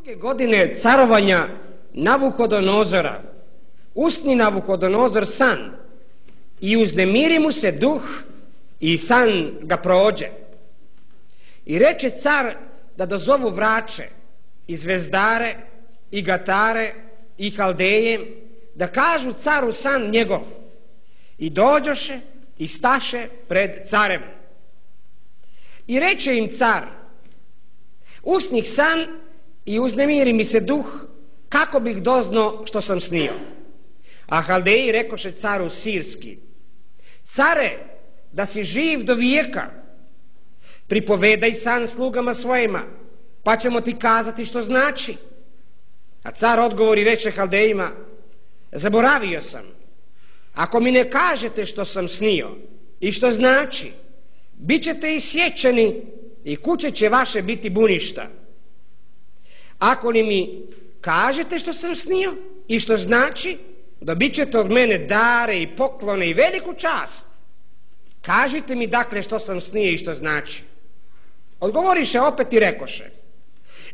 druge godine carovanja Navuhodonozora usni Navuhodonozor san i uznemiri mu se duh i san ga prođe. I reče car da dozovu vraće i zvezdare i gatare i haldeje da kažu caru san njegov i dođoše i staše pred carem. I reče im car usnih san i uznemiri mi se duh kako bih doznao što sam snio. A haldeji rekoše caru sirski care da si živ do vijeka pripovedaj san slugama svojima pa ćemo ti kazati što znači. A car odgovori reče Haldejima, zaboravio sam. Ako mi ne kažete što sam snio i što znači, bit ćete i sjećani i kuće će vaše biti buništa. Ako li mi kažete što sam snio i što znači, dobit ćete od mene dare i poklone i veliku čast. Kažite mi dakle što sam snio i što znači. Odgovoriše opet i rekoše,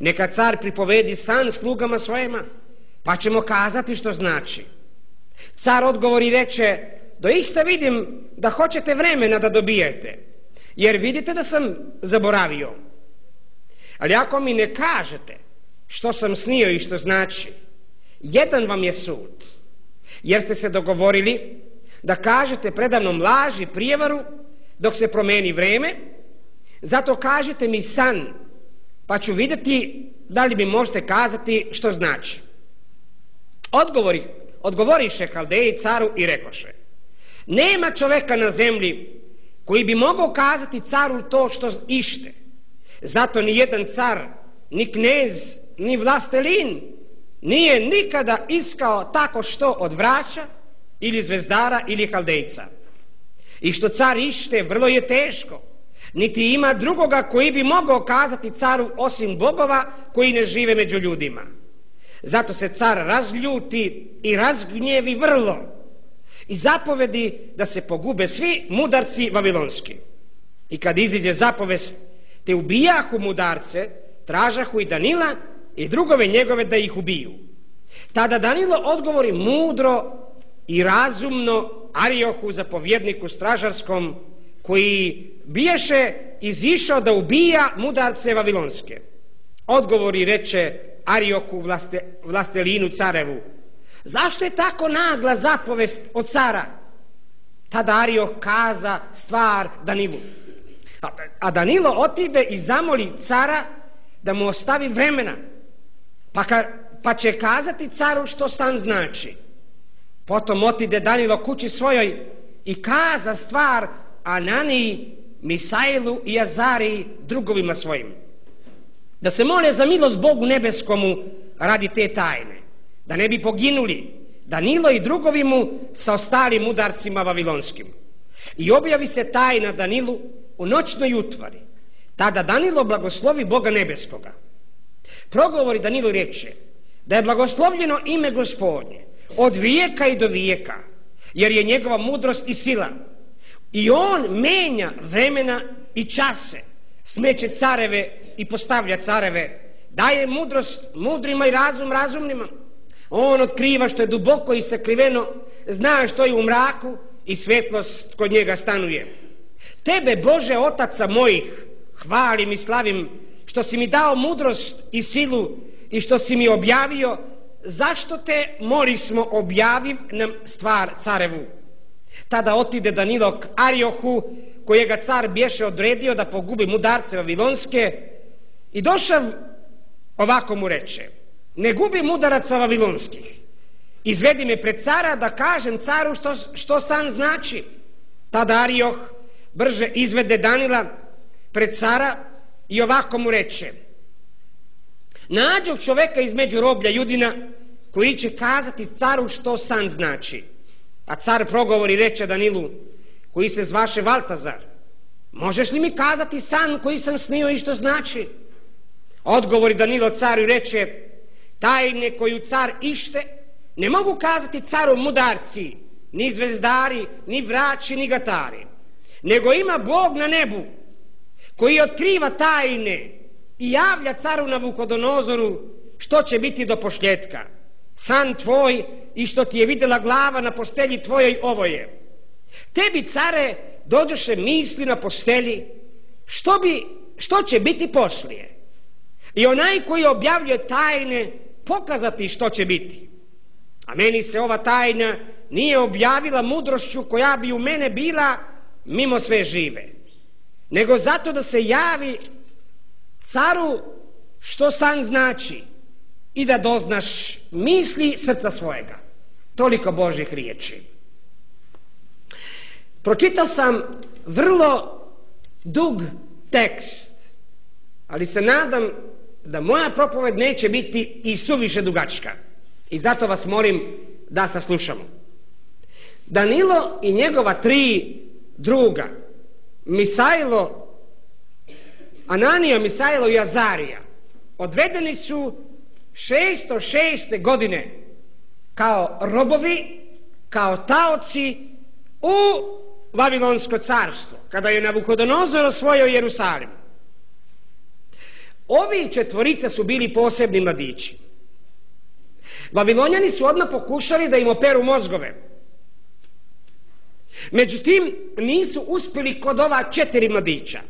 neka car pripovedi san slugama svojima, pa ćemo kazati što znači. Car odgovori reče, doista vidim da hoćete vremena da dobijete, jer vidite da sam zaboravio. Ali ako mi ne kažete što sam snio i što znači, jedan vam je sud, jer ste se dogovorili da kažete predavnom laži prijevaru dok se promeni vreme, zato kažete mi san pa ću vidjeti da li mi možete kazati što znači. Odgovori, odgovoriše Haldeji caru i rekoše Nema čoveka na zemlji koji bi mogao kazati caru to što ište. Zato ni jedan car, ni knez, ni vlastelin nije nikada iskao tako što od vraća ili zvezdara ili haldejca. I što car ište vrlo je teško niti ima drugoga koji bi mogao kazati caru osim bogova koji ne žive među ljudima. Zato se car razljuti i razgnjevi vrlo i zapovedi da se pogube svi mudarci vavilonski. I kad iziđe zapovest te ubijahu mudarce, tražahu i Danila i drugove njegove da ih ubiju. Tada Danilo odgovori mudro i razumno Ariohu zapovjedniku stražarskom koji biješe izišao da ubija mudarce Vavilonske. Odgovori reče Ariohu vlaste, vlastelinu carevu. Zašto je tako nagla zapovest od cara? Tada Arioh kaza stvar Danilu. A Danilo otide i zamoli cara da mu ostavi vremena. Pa, ka, pa će kazati caru što sam znači. Potom otide Danilo kući svojoj i kaza stvar Ananiji Misailu i Azari drugovima svojim. Da se mole za milost Bogu nebeskomu radi te tajne. Da ne bi poginuli Danilo i drugovimu sa ostalim udarcima vavilonskim. I objavi se tajna Danilu u noćnoj utvari. Tada Danilo blagoslovi Boga nebeskoga. Progovori Danilo reče da je blagoslovljeno ime gospodnje od vijeka i do vijeka jer je njegova mudrost i sila i on menja vremena i čase, smeće careve i postavlja careve, daje mudrost mudrima i razum razumnima. On otkriva što je duboko i sakriveno, zna što je u mraku i svjetlost kod njega stanuje. Tebe, Bože, otaca mojih, hvalim i slavim što si mi dao mudrost i silu i što si mi objavio, zašto te morismo objaviv nam stvar carevu. Tada otide Danilo k Ariohu, kojega car bješe odredio da pogubi mudarce Vavilonske i došav ovako mu reče ne gubi mudaraca Vavilonskih izvedi me pred cara da kažem caru što, što san znači tada Arioh brže izvede Danila pred cara i ovako mu reče nađov čoveka između roblja Judina koji će kazati caru što san znači a car progovori reče Danilu, koji se zvaše Valtazar, možeš li mi kazati san koji sam snio i što znači? Odgovori Danilo caru i reče, tajne koju car ište, ne mogu kazati caru mudarci, ni zvezdari, ni vraći, ni gatari, nego ima Bog na nebu, koji otkriva tajne i javlja caru na Vukodonozoru što će biti do pošljetka. San tvoj i što ti je vidjela glava na postelji tvojoj ovo je. Tebi, care, dođoše misli na postelji, što, bi, što će biti poslije. I onaj koji objavljuje tajne, pokazati što će biti. A meni se ova tajna nije objavila mudrošću koja bi u mene bila mimo sve žive. Nego zato da se javi caru što san znači i da doznaš misli srca svojega. Toliko Božih riječi. Pročitao sam vrlo dug tekst, ali se nadam da moja propoved neće biti i suviše dugačka. I zato vas molim da saslušamo. Danilo i njegova tri druga, Misajlo, Ananija, Misajlo i Azarija, odvedeni su 606. godine kao robovi, kao taoci u Vavilonsko carstvo, kada je Navukodonozor osvojio Jerusalim. Ovi četvorica su bili posebni mladići. Vavilonjani su odmah pokušali da im operu mozgove. Međutim, nisu uspjeli kod ova četiri mladića.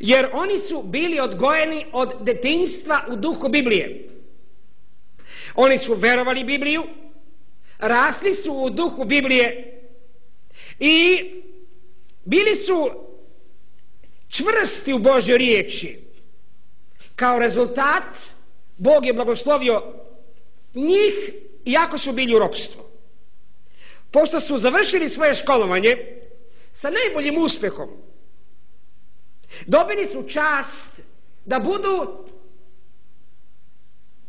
Jer oni su bili odgojeni od detinjstva u duhu Biblije. Oni su verovali Bibliju, rasli su u duhu Biblije i bili su čvrsti u Božoj riječi. Kao rezultat, Bog je blagoslovio njih iako su bili u ropstvu. Pošto su završili svoje školovanje sa najboljim uspjehom, dobili su čast da budu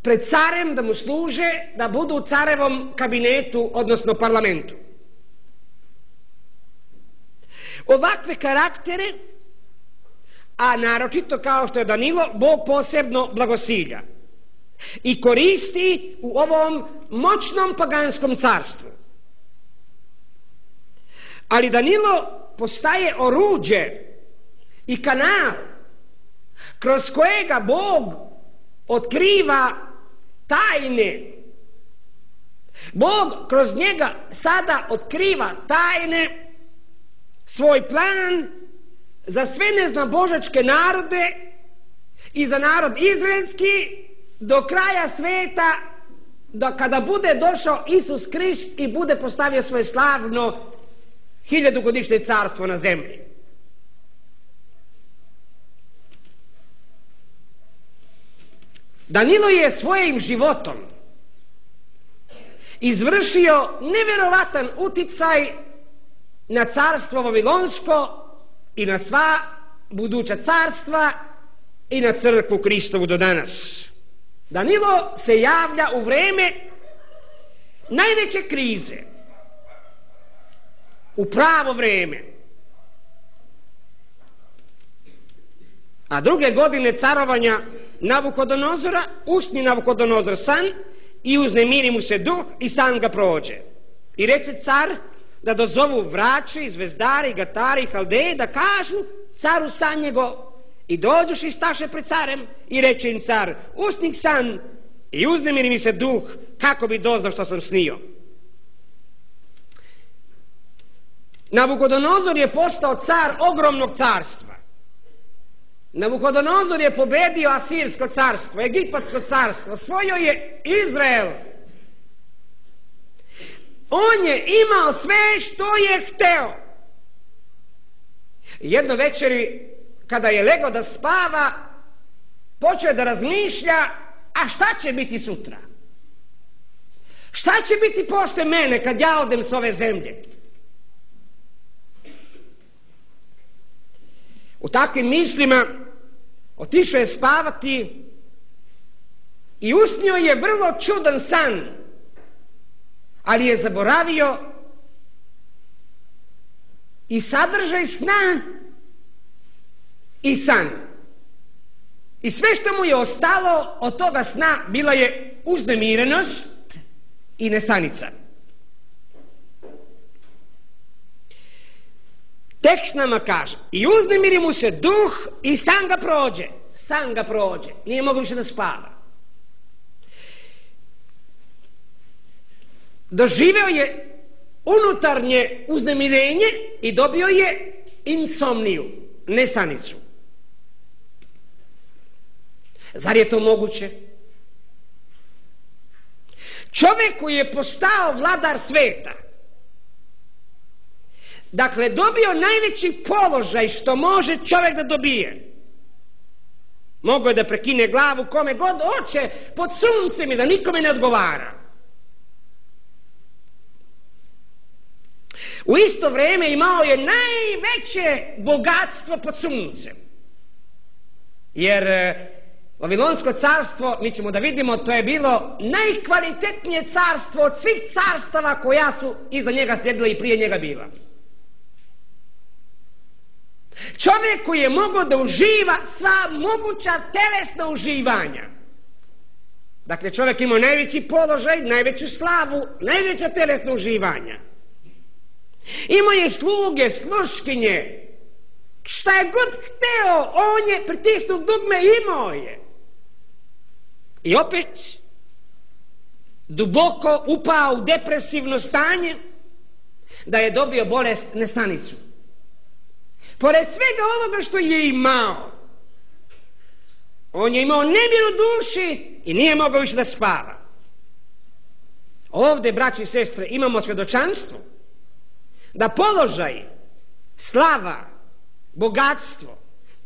pred carem da mu služe, da budu u carevom kabinetu, odnosno parlamentu. Ovakve karaktere, a naročito kao što je Danilo, Bog posebno blagosilja i koristi u ovom moćnom paganskom carstvu. Ali Danilo postaje oruđe i kanal kroz kojega Bog otkriva tajne. Bog kroz njega sada otkriva tajne, svoj plan za sve neznabožačke narode i za narod izraelski do kraja sveta da kada bude došao Isus Krist i bude postavio svoje slavno hiljadugodišnje carstvo na zemlji. Danilo je svojim životom izvršio nevjerovatan uticaj na carstvo Vavilonsko i na sva buduća carstva i na crkvu Kristovu do danas. Danilo se javlja u vreme najveće krize. U pravo vreme. A druge godine carovanja Navukodonozora usni Navukodonozor san i uznemiri mu se duh i san ga prođe. I reče car da dozovu vraći, zvezdari, gatari, haldeje da kažu caru san njegov i dođuš i staše pred carem i reče im car, usnik san i uznemiri mi se duh kako bi doznao što sam snio. Navukodonozor je postao car ogromnog carstva. Navukodonozor je pobedio Asirsko carstvo, Egipatsko carstvo, svojio je Izrael. On je imao sve što je hteo. Jedno večeri kada je lego da spava, počeo da razmišlja, a šta će biti sutra? Šta će biti posle mene kad ja odem s ove zemlje? U takvim mislima otišao je spavati i usnio je vrlo čudan san, ali je zaboravio i sadržaj sna i san. I sve što mu je ostalo od toga sna bila je uznemirenost i nesanica. Tekst nama kaže, i uznemiri mu se duh i sam ga prođe. Sam ga prođe. Nije mogu više da spava. Doživeo je unutarnje uznemirenje i dobio je insomniju, nesanicu. Zar je to moguće? Čovjek koji je postao vladar sveta, dakle dobio najveći položaj što može čovjek da dobije. Mogu je da prekine glavu kome god hoće pod suncem i da nikome ne odgovara. U isto vrijeme imao je najveće bogatstvo pod suncem. Jer Vavilonsko carstvo, mi ćemo da vidimo, to je bilo najkvalitetnije carstvo od svih carstava koja su iza njega slijedila i prije njega bila. Čovjek koji je mogao da uživa sva moguća telesna uživanja. Dakle, čovjek imao najveći položaj, najveću slavu, najveća telesna uživanja. Imao je sluge, sluškinje. Šta je god hteo, on je pritisnuo dugme, imao je. I opet duboko upao u depresivno stanje da je dobio bolest nesanicu. Pored svega ovoga što je imao, on je imao nemir u duši i nije mogao više da spava. Ovdje, braći i sestre, imamo svjedočanstvo da položaj, slava, bogatstvo,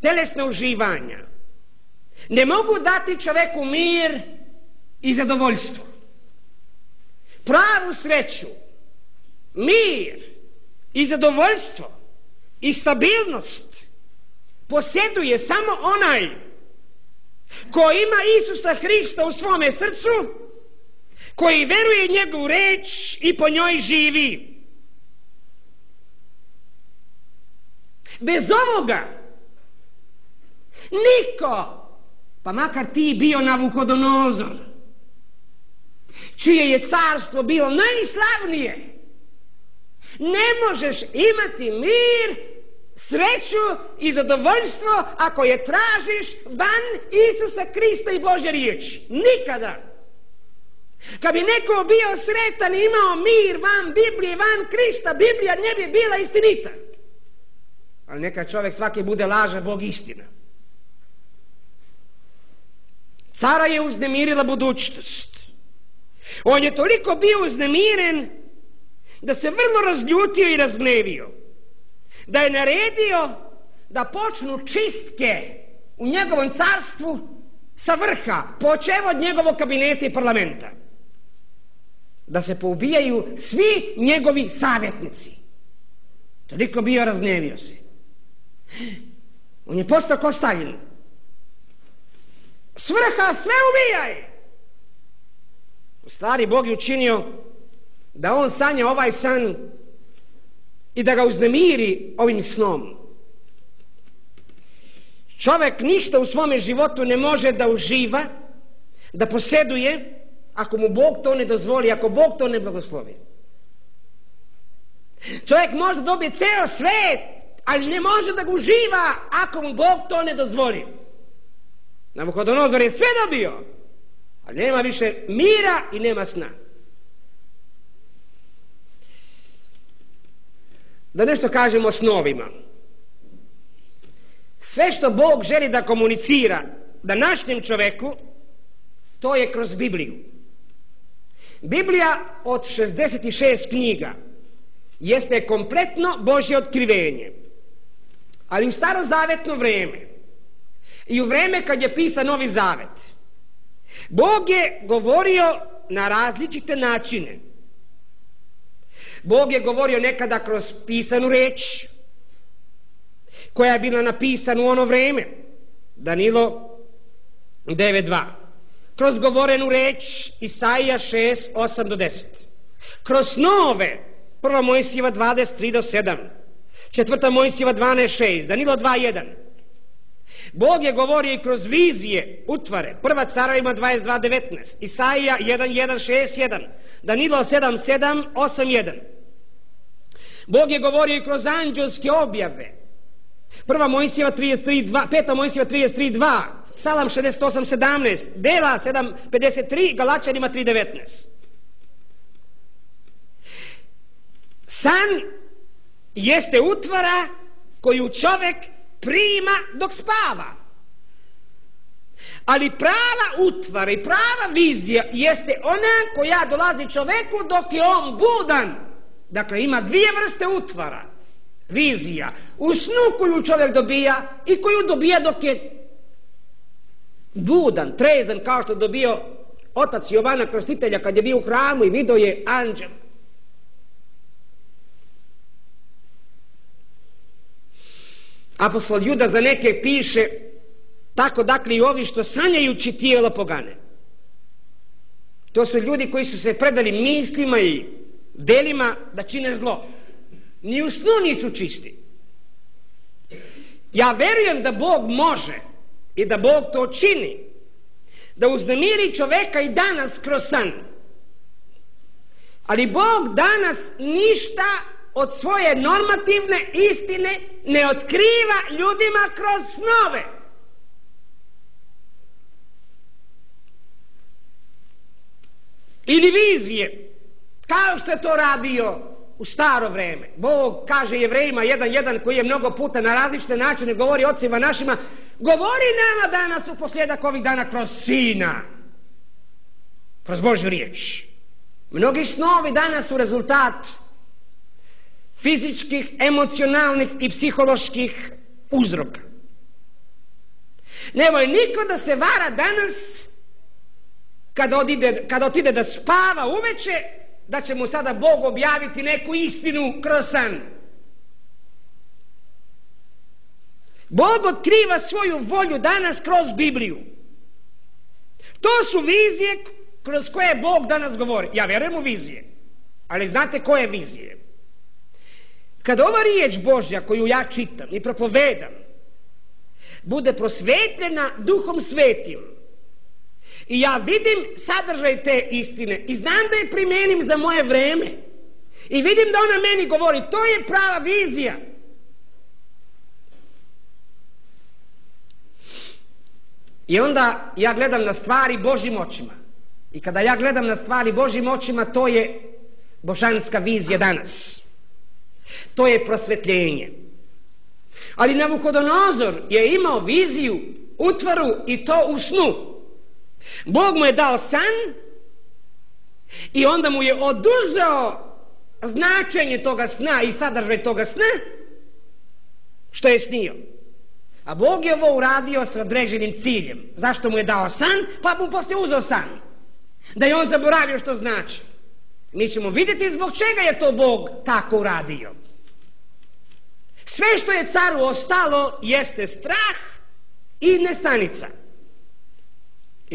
telesne uživanja, ne mogu dati čoveku mir i zadovoljstvo. Pravu sreću, mir i zadovoljstvo i stabilnost posjeduje samo onaj ko ima Isusa Hrista u svome srcu, koji veruje njegovu reč i po njoj živi. Bez ovoga niko pa makar ti bio Navuhodonozor, čije je carstvo bilo najslavnije, ne možeš imati mir, sreću i zadovoljstvo ako je tražiš van Isusa Krista i Bože riječi. Nikada. Kad bi neko bio sretan i imao mir van Biblije, van Krista, Biblija ne bi bila istinita. Ali neka čovjek svaki bude laža, Bog istina. Cara je uznemirila budućnost. On je toliko bio uznemiren da se vrlo razljutio i razgnevio. Da je naredio da počnu čistke u njegovom carstvu sa vrha, počevo od njegovog kabineta i parlamenta. Da se poubijaju svi njegovi savjetnici. Toliko bio razgnevio se. On je postao ko Stalin svrha sve ubijaj. U stvari Bog je učinio da on sanja ovaj san i da ga uznemiri ovim snom. Čovjek ništa u svome životu ne može da uživa, da posjeduje, ako mu Bog to ne dozvoli, ako Bog to ne blagoslovi. Čovjek može dobiti ceo svet, ali ne može da ga uživa ako mu Bog to ne dozvoli. Navukodonozor je sve dobio, a nema više mira i nema sna. Da nešto kažemo o snovima. Sve što Bog želi da komunicira današnjem čoveku, to je kroz Bibliju. Biblija od 66 knjiga jeste kompletno Božje otkrivenje. Ali u starozavetno vrijeme i u vreme kad je pisan Novi Zavet. Bog je govorio na različite načine. Bog je govorio nekada kroz pisanu reč koja je bila napisana u ono vreme. Danilo 9.2. Kroz govorenu reč Isaija 6, 8 do 10. Kroz nove 1. Mojsijeva 23 do 7. 4. Mojsijeva 12, 6. Danilo 2.1. Bog je govorio i kroz vizije, utvare. Prva carovima 22.19. Isaija 1.1.6.1. Danilo 7.7.8.1. Bog je govorio i kroz anđelske objave. Prva Mojsijeva 33.2. Peta Mojsijeva 33.2. Salam 68.17. Dela 7.53. Galačanima 3.19. San jeste utvara koju čovjek prima dok spava. Ali prava utvara i prava vizija jeste ona koja dolazi čovjeku dok je on budan. Dakle, ima dvije vrste utvara. Vizija. U snu koju čovjek dobija i koju dobija dok je budan, trezan, kao što dobio otac Jovana Krstitelja kad je bio u hramu i vidio je anđel. Apostol Juda za neke piše tako dakle i ovi što sanjajući tijelo pogane. To su ljudi koji su se predali mislima i delima da čine zlo. Ni u snu nisu čisti. Ja verujem da Bog može i da Bog to čini. Da uznemiri čoveka i danas kroz san. Ali Bog danas ništa od svoje normativne istine ne otkriva ljudima kroz snove. Ili vizije, kao što je to radio u staro vrijeme. Bog kaže jevrejima jedan jedan koji je mnogo puta na različite načine govori ocima našima, govori nama danas u posljedak ovih dana kroz sina, kroz Božju riječ. Mnogi snovi danas su rezultat fizičkih, emocionalnih i psiholoških uzroka. Nemoj niko da se vara danas kada, odide, kada otide da spava uveče da će mu sada Bog objaviti neku istinu kroz san. Bog otkriva svoju volju danas kroz Bibliju. To su vizije kroz koje Bog danas govori. Ja vjerujem u vizije. Ali znate koje vizije? Kada ova riječ Božja koju ja čitam i propovedam bude prosvetljena duhom svetim i ja vidim sadržaj te istine i znam da je primenim za moje vreme i vidim da ona meni govori to je prava vizija i onda ja gledam na stvari Božim očima i kada ja gledam na stvari Božim očima to je božanska vizija danas to je prosvetljenje. Ali Navukodonozor je imao viziju, utvaru i to u snu. Bog mu je dao san i onda mu je oduzeo značenje toga sna i sadržaj toga sna što je snio. A Bog je ovo uradio sa određenim ciljem. Zašto mu je dao san? Pa mu poslije uzeo san. Da je on zaboravio što znači. Mi ćemo vidjeti zbog čega je to Bog tako uradio. Sve što je caru ostalo jeste strah i nesanica.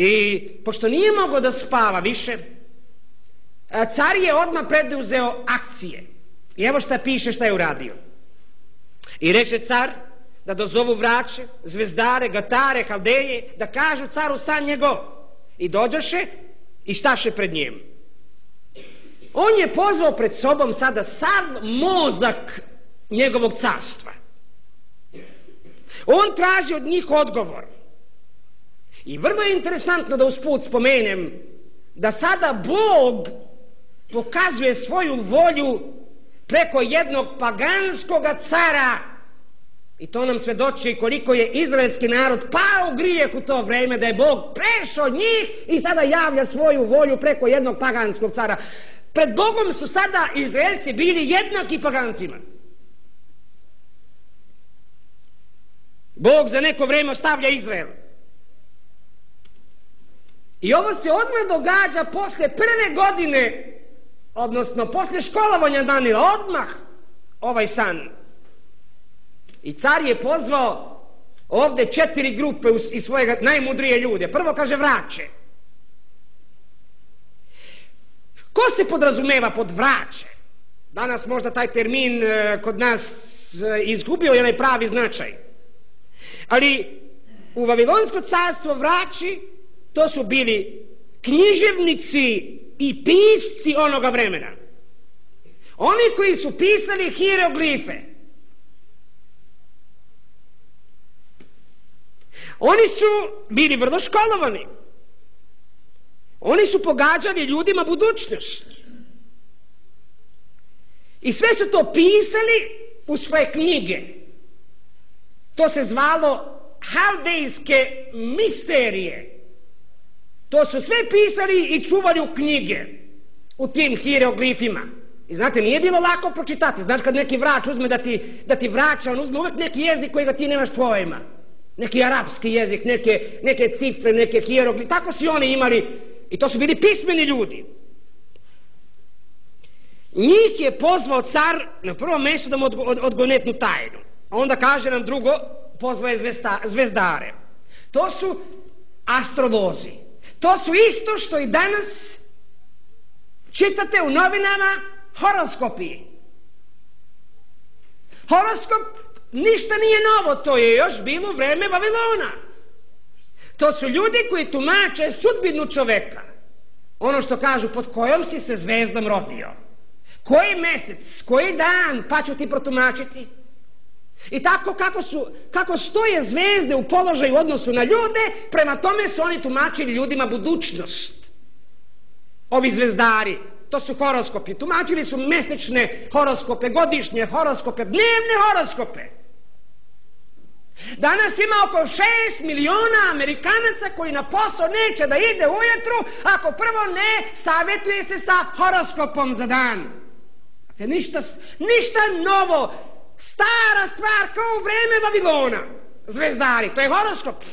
I pošto nije mogao da spava više, car je odmah preduzeo akcije. I evo šta piše šta je uradio. I reče car da dozovu vraće, zvezdare, gatare, haldeje, da kažu caru san njegov. I dođoše i staše pred njim. On je pozvao pred sobom sada sav mozak njegovog carstva. On traži od njih odgovor. I vrlo je interesantno da usput spomenem da sada Bog pokazuje svoju volju preko jednog paganskog cara i to nam svedoči koliko je izraelski narod pao u grijeh u to vrijeme da je Bog prešao njih i sada javlja svoju volju preko jednog paganskog cara. Pred Bogom su sada Izraelci bili jednaki pagancima. Bog za neko vrijeme ostavlja Izrael. I ovo se odmah događa posle prve godine, odnosno posle školovanja Danila, odmah ovaj san. I car je pozvao ovdje četiri grupe iz svojega najmudrije ljude. Prvo kaže vraće. Ko se podrazumeva pod vraće? Danas možda taj termin eh, kod nas eh, izgubio je onaj pravi značaj. Ali u Vavilonsko carstvo vraći to su bili književnici i pisci onoga vremena. Oni koji su pisali hieroglife. Oni su bili vrlo školovani. Oni su pogađali ljudima budućnost. I sve su to pisali u svoje knjige. To se zvalo haldejske misterije. To su sve pisali i čuvali u knjige, u tim hieroglifima. I znate, nije bilo lako pročitati. Znaš kad neki vrač uzme da ti, da ti vraća, on uzme uvijek neki jezik kojega ti nemaš pojma. Neki arapski jezik, neke, neke cifre, neke hieroglife. Tako su oni imali. I to su bili pismeni ljudi. Njih je pozvao car na prvom mjestu da mu odgonetnu tajnu. A onda kaže nam drugo, pozvao je zvezdare. To su astrolozi. To su isto što i danas čitate u novinama horoskopi. Horoskop ništa nije novo, to je još bilo vreme Babilona. To su ljudi koji tumače sudbinu čoveka. Ono što kažu, pod kojom si se zvezdom rodio. Koji mjesec, koji dan, pa ću ti protumačiti. I tako kako, su, kako stoje zvezde u položaju u odnosu na ljude, prema tome su oni tumačili ljudima budućnost. Ovi zvezdari, to su horoskopi. Tumačili su mjesečne horoskope, godišnje horoskope, dnevne horoskope. Danas ima oko 6 miliona Amerikanaca koji na posao neće da ide ujutru ako prvo ne savjetuje se sa horoskopom za dan. Dakle, ništa, ništa novo. Stara stvar kao u vreme Babilona. Zvezdari, to je horoskop.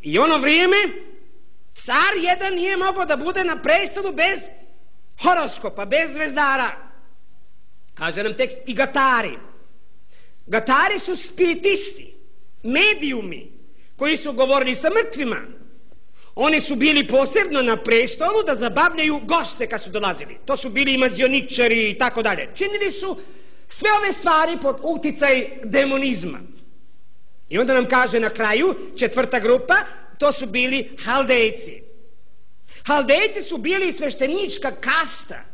I ono vrijeme car jedan nije mogao da bude na prestolu bez horoskopa, bez zvezdara. Kaže nam tekst i gatari. Gatari su spiritisti, medijumi koji su govorili sa mrtvima. Oni su bili posebno na prestolu da zabavljaju goste kad su dolazili. To su bili imazioničari i tako dalje. Činili su sve ove stvari pod uticaj demonizma. I onda nam kaže na kraju četvrta grupa, to su bili haldejci. Haldejci su bili sveštenička kasta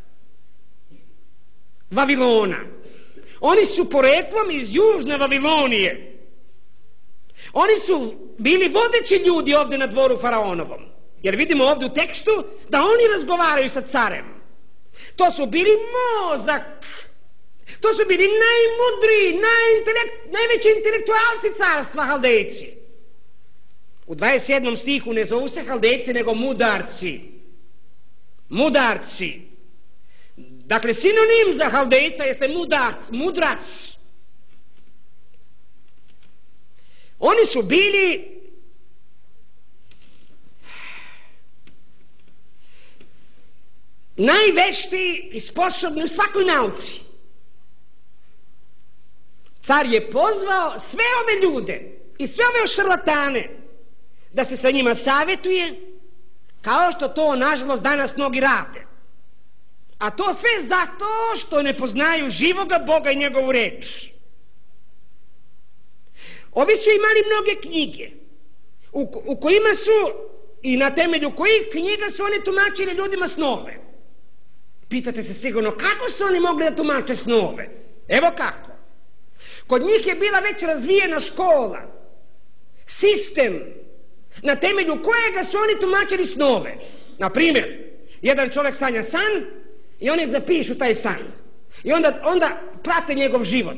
Vavilona. Oni su poreklom iz južne Vavilonije. Oni su bili vodeći ljudi ovdje na dvoru faraonovom. Jer vidimo ovdje u tekstu da oni razgovaraju sa carem. To su bili mozak. To su bili najmudriji, najveći intelektualci carstva Haldejci. U 27. stihu ne zovu se Haldejci nego mudarci. Mudarci. Dakle, sinonim za Haldejca jeste mudac, mudrac. Oni su bili najveštiji i sposobni u svakoj nauci. Car je pozvao sve ove ljude i sve ove šarlatane da se sa njima savjetuje kao što to nažalost danas mnogi rade. A to sve zato što ne poznaju živoga Boga i njegovu reč. Ovi su imali mnoge knjige u, kojima su i na temelju kojih knjiga su oni tumačili ljudima snove. Pitate se sigurno kako su oni mogli da tumače snove? Evo kako. Kod njih je bila već razvijena škola, sistem na temelju kojega su oni tumačili snove. Na primjer, jedan čovjek sanja san i oni zapišu taj san. I onda, onda prate njegov život.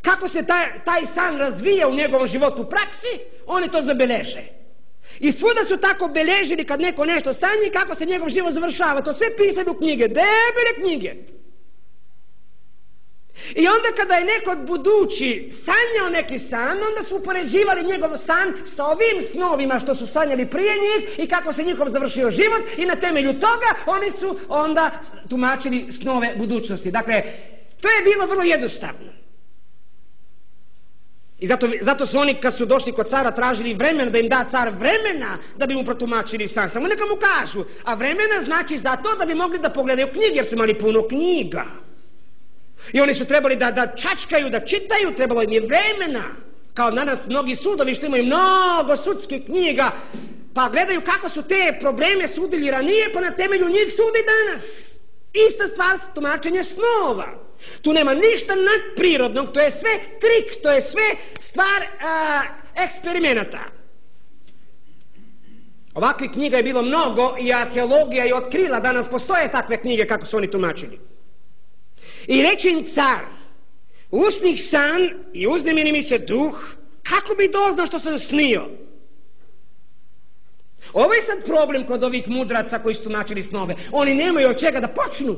Kako se taj, taj san razvija u njegovom životu u praksi, oni to zabeleže. I svuda su tako beležili kad neko nešto sanji kako se njegov život završava. To sve pisali u knjige, debele knjige. I onda kada je neko budući sanjao neki san, onda su upoređivali njegov san sa ovim snovima što su sanjali prije njih i kako se njihov završio život i na temelju toga oni su onda tumačili snove budućnosti. Dakle, to je bilo vrlo jednostavno. I zato, zato su oni kad su došli kod cara tražili vremena da im da car vremena da bi mu protumačili san. Samo neka mu kažu. A vremena znači zato da bi mogli da pogledaju knjige jer su imali puno knjiga. I oni su trebali da, da čačkaju, da čitaju, trebalo im je vremena. Kao danas mnogi sudovi što imaju mnogo sudskih knjiga, pa gledaju kako su te probleme sudili ranije, pa na temelju njih sudi danas. Ista stvar tumačenje snova. Tu nema ništa nadprirodnog, to je sve trik, to je sve stvar a, eksperimenata. Ovakvih knjiga je bilo mnogo i arheologija je otkrila, danas postoje takve knjige kako su oni tumačili. I reče im car, usnih san i uznemiri mi se duh, kako bi doznao što sam snio? Ovo je sad problem kod ovih mudraca koji su tumačili snove. Oni nemaju od čega da počnu.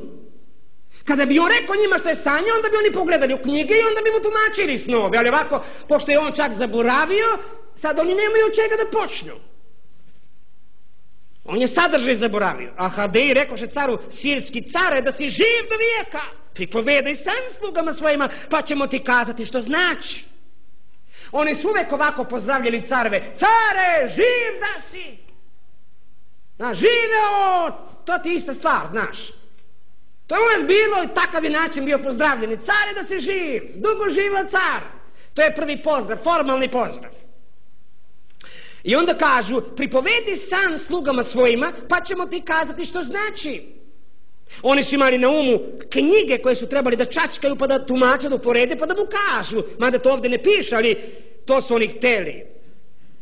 Kada bi on rekao njima što je sanja, onda bi oni pogledali u knjige i onda bi mu tumačili snove. Ali ovako, pošto je on čak zaboravio, sad oni nemaju od čega da počnu. On je sadržaj zaboravio. A Hadej rekoše caru, sirski care, da si živ do vijeka. Pripovedaj sam slugama svojima, pa ćemo ti kazati što znači. Oni su uvek ovako pozdravljali careve. Care, živ da si! Znaš, živeo, to ti ista stvar, znaš. To je uvijek bilo i takav je način bio pozdravljeni. Car je da si živ, dugo živa car. To je prvi pozdrav, formalni pozdrav. I onda kažu, pripovedi san slugama svojima, pa ćemo ti kazati što znači. Oni su imali na umu knjige koje su trebali da čačkaju pa da tumače, da uporede pa da mu kažu. Mada to ovdje ne piše, ali to su oni hteli.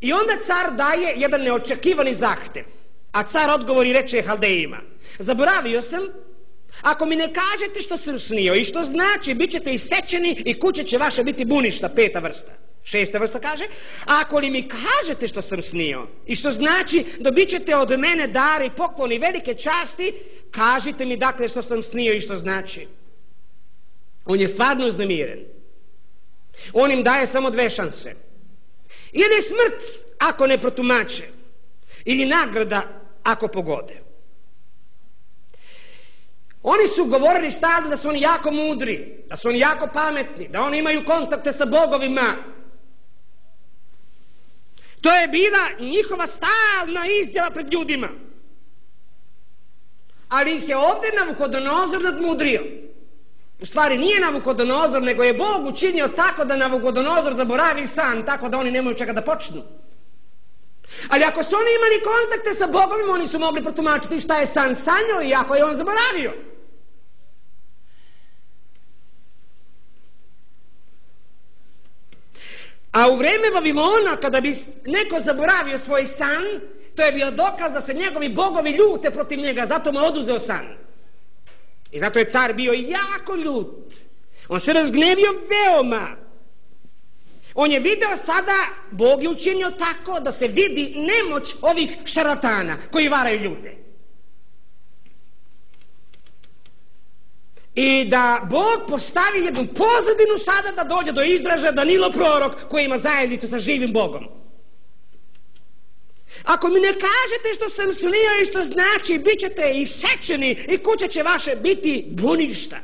I onda car daje jedan neočekivani zahtev. A car odgovori reče Haldejima. Zaboravio sam, ako mi ne kažete što sam snio i što znači, bit ćete isečeni i kuće će vaše biti buništa, peta vrsta. Šesta vrsta kaže, ako li mi kažete što sam snio i što znači dobit ćete od mene dare i pokloni velike časti, kažite mi dakle što sam snio i što znači. On je stvarno uznemiren. On im daje samo dve šanse. Ili smrt ako ne protumače, ili nagrada ako pogode. Oni su govorili stalno da su oni jako mudri, da su oni jako pametni, da oni imaju kontakte sa bogovima. To je bila njihova stalna izjava pred ljudima. Ali ih je ovdje Navukodonozor nadmudrio. U stvari nije Navukodonozor, nego je Bog učinio tako da Navukodonozor zaboravi san, tako da oni nemaju čega da počnu. Ali ako su oni imali kontakte sa bogovima, oni su mogli protumačiti šta je san sanjao i ako je on zaboravio. A u vreme Vavilona, kada bi neko zaboravio svoj san, to je bio dokaz da se njegovi bogovi ljute protiv njega, zato mu je oduzeo san. I zato je car bio jako ljut. On se razgnevio veoma. On je video sada, Bog je učinio tako da se vidi nemoć ovih šarlatana koji varaju ljude. I da Bog postavi jednu pozadinu sada da dođe do izražaja Danilo prorok koji ima zajednicu sa živim Bogom. Ako mi ne kažete što sam snio i što znači, bit ćete isečeni i kuće će vaše biti buništa.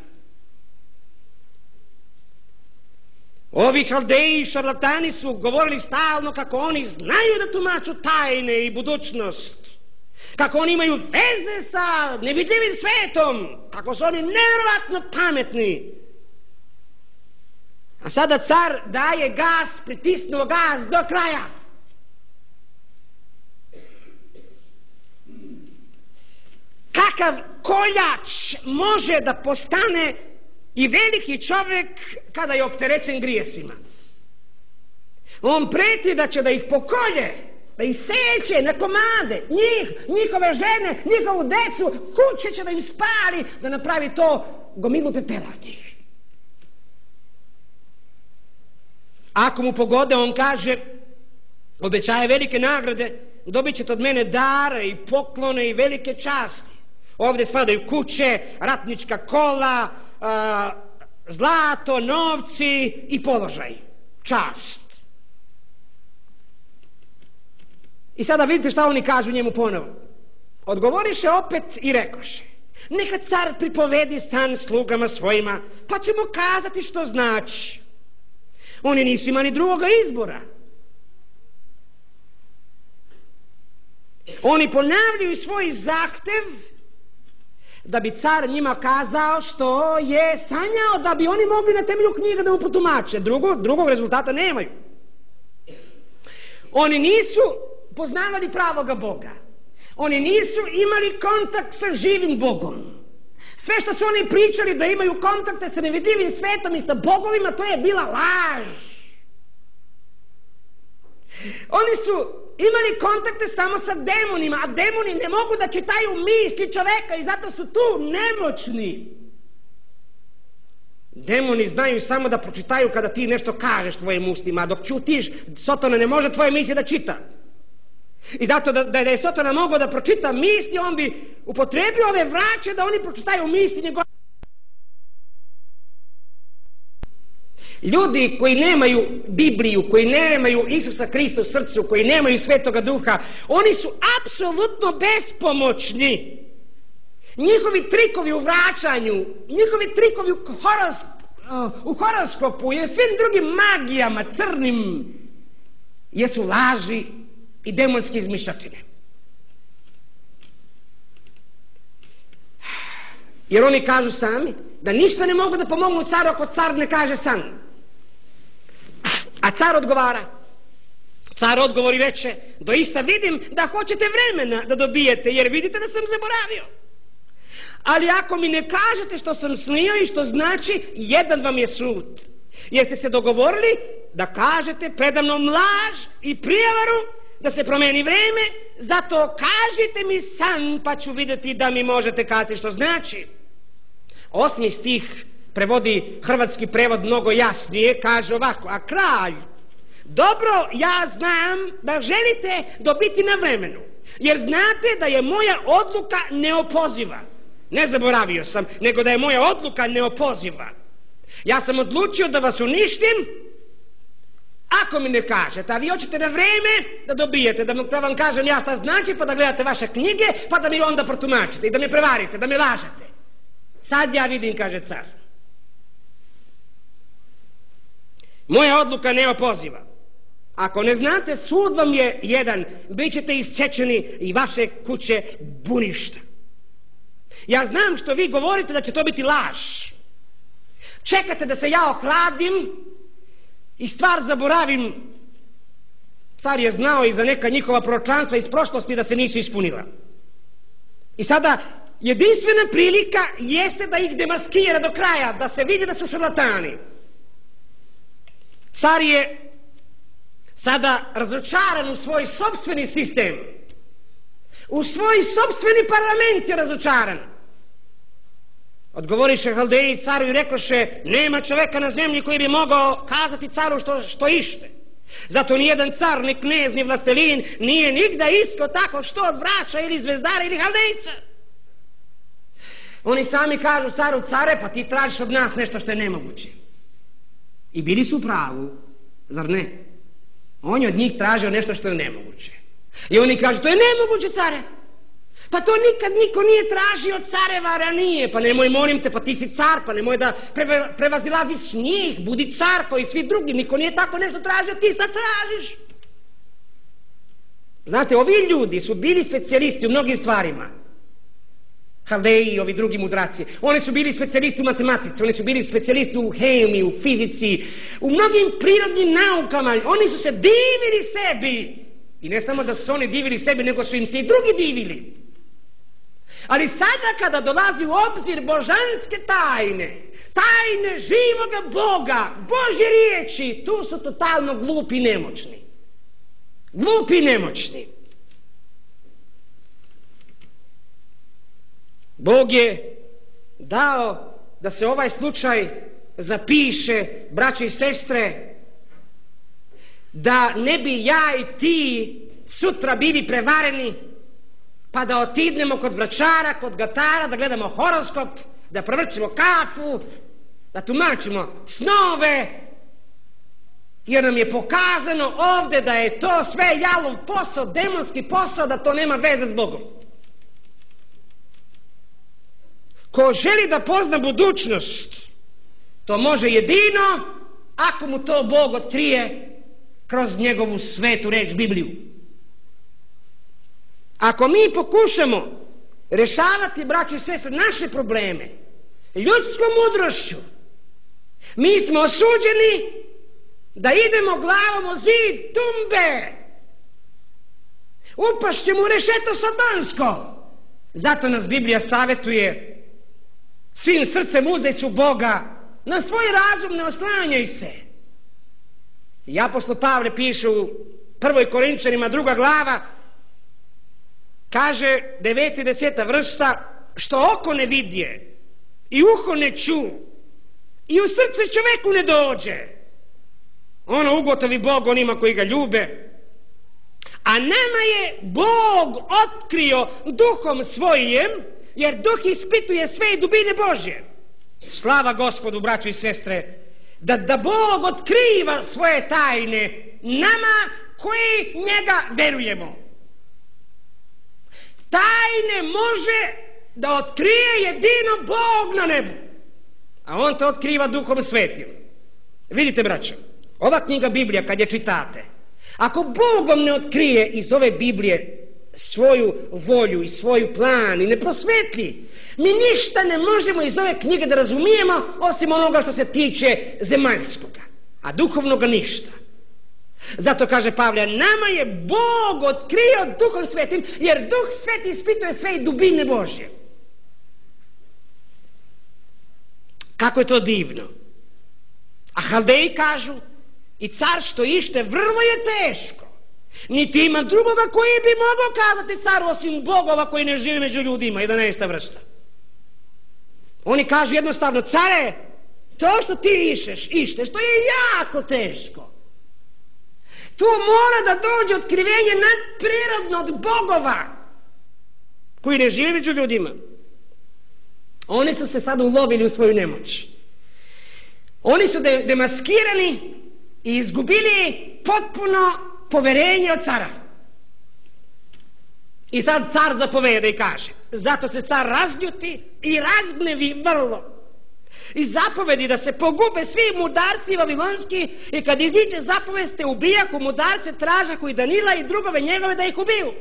Ovi haldeji i šarlatani su govorili stalno kako oni znaju da tumaču tajne i budućnost. Kako oni imaju veze sa nevidljivim svetom. Kako su oni nevjerojatno pametni. A sada car daje gas, pritisnuo gas do kraja. Kakav koljač može da postane i veliki čovjek kada je opterećen grijesima. On preti da će da ih pokolje, da ih seće na komade, njih, njihove žene, njihovu decu, kuće će da im spali, da napravi to gomilu pepela od njih. Ako mu pogode, on kaže, obećaje velike nagrade, dobit ćete od mene dare i poklone i velike časti. Ovdje spadaju kuće, ratnička kola, zlato, novci i položaj, čast. I sada vidite šta oni kažu njemu ponovo. Odgovoriše opet i rekoše. Neka car pripovedi san slugama svojima, pa ćemo kazati što znači. Oni nisu imali drugoga izbora. Oni ponavljaju svoj zahtev da bi car njima kazao što je sanjao da bi oni mogli na temelju knjiga da mu protumače. Drugo, drugog rezultata nemaju. Oni nisu poznavali pravoga Boga. Oni nisu imali kontakt sa živim Bogom. Sve što su oni pričali da imaju kontakte sa nevidljivim svetom i sa bogovima, to je bila laž. Oni su imali kontakte samo sa demonima, a demoni ne mogu da čitaju misli čoveka i zato su tu nemoćni. Demoni znaju samo da pročitaju kada ti nešto kažeš tvojim ustima, a dok čutiš, Sotona ne može tvoje misli da čita. I zato da, da je Sotona mogao da pročita misli, on bi upotrebio ove vraće da oni pročitaju misli njegove. Ljudi koji nemaju Bibliju, koji nemaju Isusa Krista u srcu, koji nemaju Svetoga Duha, oni su apsolutno bespomoćni. Njihovi trikovi u vraćanju, njihovi trikovi u, horos, u horoskopu i svim drugim magijama crnim jesu laži i demonske izmišljotine. Jer oni kažu sami da ništa ne mogu da pomognu caru ako car ne kaže san. A car odgovara. Car odgovori reče, doista vidim da hoćete vremena da dobijete jer vidite da sam zaboravio. Ali ako mi ne kažete što sam snio i što znači, jedan vam je sud. Jer ste se dogovorili da kažete predamnom laž i prijevaru da se promeni vreme, zato kažite mi san pa ću vidjeti da mi možete kazati što znači. Osmi stih prevodi hrvatski prevod mnogo jasnije, kaže ovako, a kralj, dobro ja znam da želite dobiti na vremenu, jer znate da je moja odluka neopoziva. Ne zaboravio sam, nego da je moja odluka neopoziva. Ja sam odlučio da vas uništim, ako mi ne kažete, a vi hoćete na vreme da dobijete, da, vam kažem ja šta znači, pa da gledate vaše knjige, pa da mi onda protumačite i da me prevarite, da me lažete. Sad ja vidim, kaže car. Moja odluka nema poziva. Ako ne znate, sud vam je jedan, bit ćete isčečeni i vaše kuće buništa. Ja znam što vi govorite da će to biti laž. Čekate da se ja okladim i stvar zaboravim. Car je znao i za neka njihova proročanstva iz prošlosti da se nisu ispunila. I sada jedinstvena prilika jeste da ih demaskira do kraja, da se vidi da su šarlatani. Car je sada razočaran u svoj sobstveni sistem. U svoj sobstveni parlament je razočaran. Odgovoriše Haldeji caru i rekoše nema čoveka na zemlji koji bi mogao kazati caru što, što ište. Zato nijedan car, ni knez, ni vlastelin nije nigda isko tako što od vraća ili zvezdara ili haldejca. Oni sami kažu caru, care, pa ti tražiš od nas nešto što je nemoguće. I bili su pravu, zar ne? On je od njih tražio nešto što je nemoguće. I oni kažu, to je nemoguće, care. Pa to nikad niko nije tražio careva ranije. Pa nemoj, molim te, pa ti si car, pa nemoj da prevazilaziš njih. Budi car kao i svi drugi. Niko nije tako nešto tražio, ti sad tražiš. Znate, ovi ljudi su bili specijalisti u mnogim stvarima. Haldeji i ovi drugi mudraci. Oni su bili specijalisti u matematici, oni su bili specijalisti u hemiji, u fizici, u mnogim prirodnim naukama. Oni su se divili sebi. I ne samo da su oni divili sebi, nego su im se i drugi divili. Ali sada kada dolazi u obzir božanske tajne, tajne živoga Boga, Božje riječi, tu su totalno glupi i nemoćni. Glupi i nemoćni. Bog je dao da se ovaj slučaj zapiše, braćo i sestre, da ne bi ja i ti sutra bili prevareni pa da otidnemo kod vračara, kod gatara, da gledamo horoskop, da provrćemo kafu, da tumačimo snove, jer nam je pokazano ovdje da je to sve jalov posao, demonski posao, da to nema veze s Bogom. Ko želi da pozna budućnost, to može jedino ako mu to Bog otkrije kroz njegovu svetu reč Bibliju. Ako mi pokušamo rešavati, braći i sestre, naše probleme ljudskom mudrošću, mi smo osuđeni da idemo glavom o zid tumbe. Upašćemo u rešeto satansko. Zato nas Biblija savjetuje svim srcem uzdaj su Boga, na svoj razum ne oslanjaj se. I apostol Pavle piše u prvoj Korinčanima druga glava, kaže deveti deseta vrsta, što oko ne vidje i uho ne ču i u srce čoveku ne dođe. Ono ugotovi Bog onima koji ga ljube. A nama je Bog otkrio duhom svojim, jer duh ispituje sve i dubine Božje. Slava gospodu, braćo i sestre, da, da Bog otkriva svoje tajne nama koji njega verujemo. Tajne može da otkrije jedino Bog na nebu. A on to otkriva duhom svetim. Vidite, braćo, ova knjiga Biblija kad je čitate, ako Bog vam ne otkrije iz ove Biblije svoju volju i svoju plan i ne prosvetli, mi ništa ne možemo iz ove knjige da razumijemo osim onoga što se tiče zemaljskoga, a duhovnoga ništa. Zato kaže Pavle, nama je Bog otkrio duhom svetim, jer duh sveti ispituje sve i dubine Božje. Kako je to divno. A Haldeji kažu, i car što ište vrlo je teško. Niti ima drugoga koji bi mogao kazati caru osim bogova koji ne žive među ljudima, 11. vrsta. Oni kažu jednostavno, care, to što ti išeš, išteš, to je jako teško. Tu mora da dođe otkrivenje nadprirodno od bogova koji ne žive među ljudima. Oni su se sad ulovili u svoju nemoć. Oni su de demaskirani i izgubili potpuno poverenje od cara. I sad car zapovede i kaže, zato se car razljuti i razgnevi vrlo. I zapovedi da se pogube svi mudarci vavilonski i kad iziđe zapoveste ubijaku mudarce tražaku i Danila i drugove njegove da ih ubiju.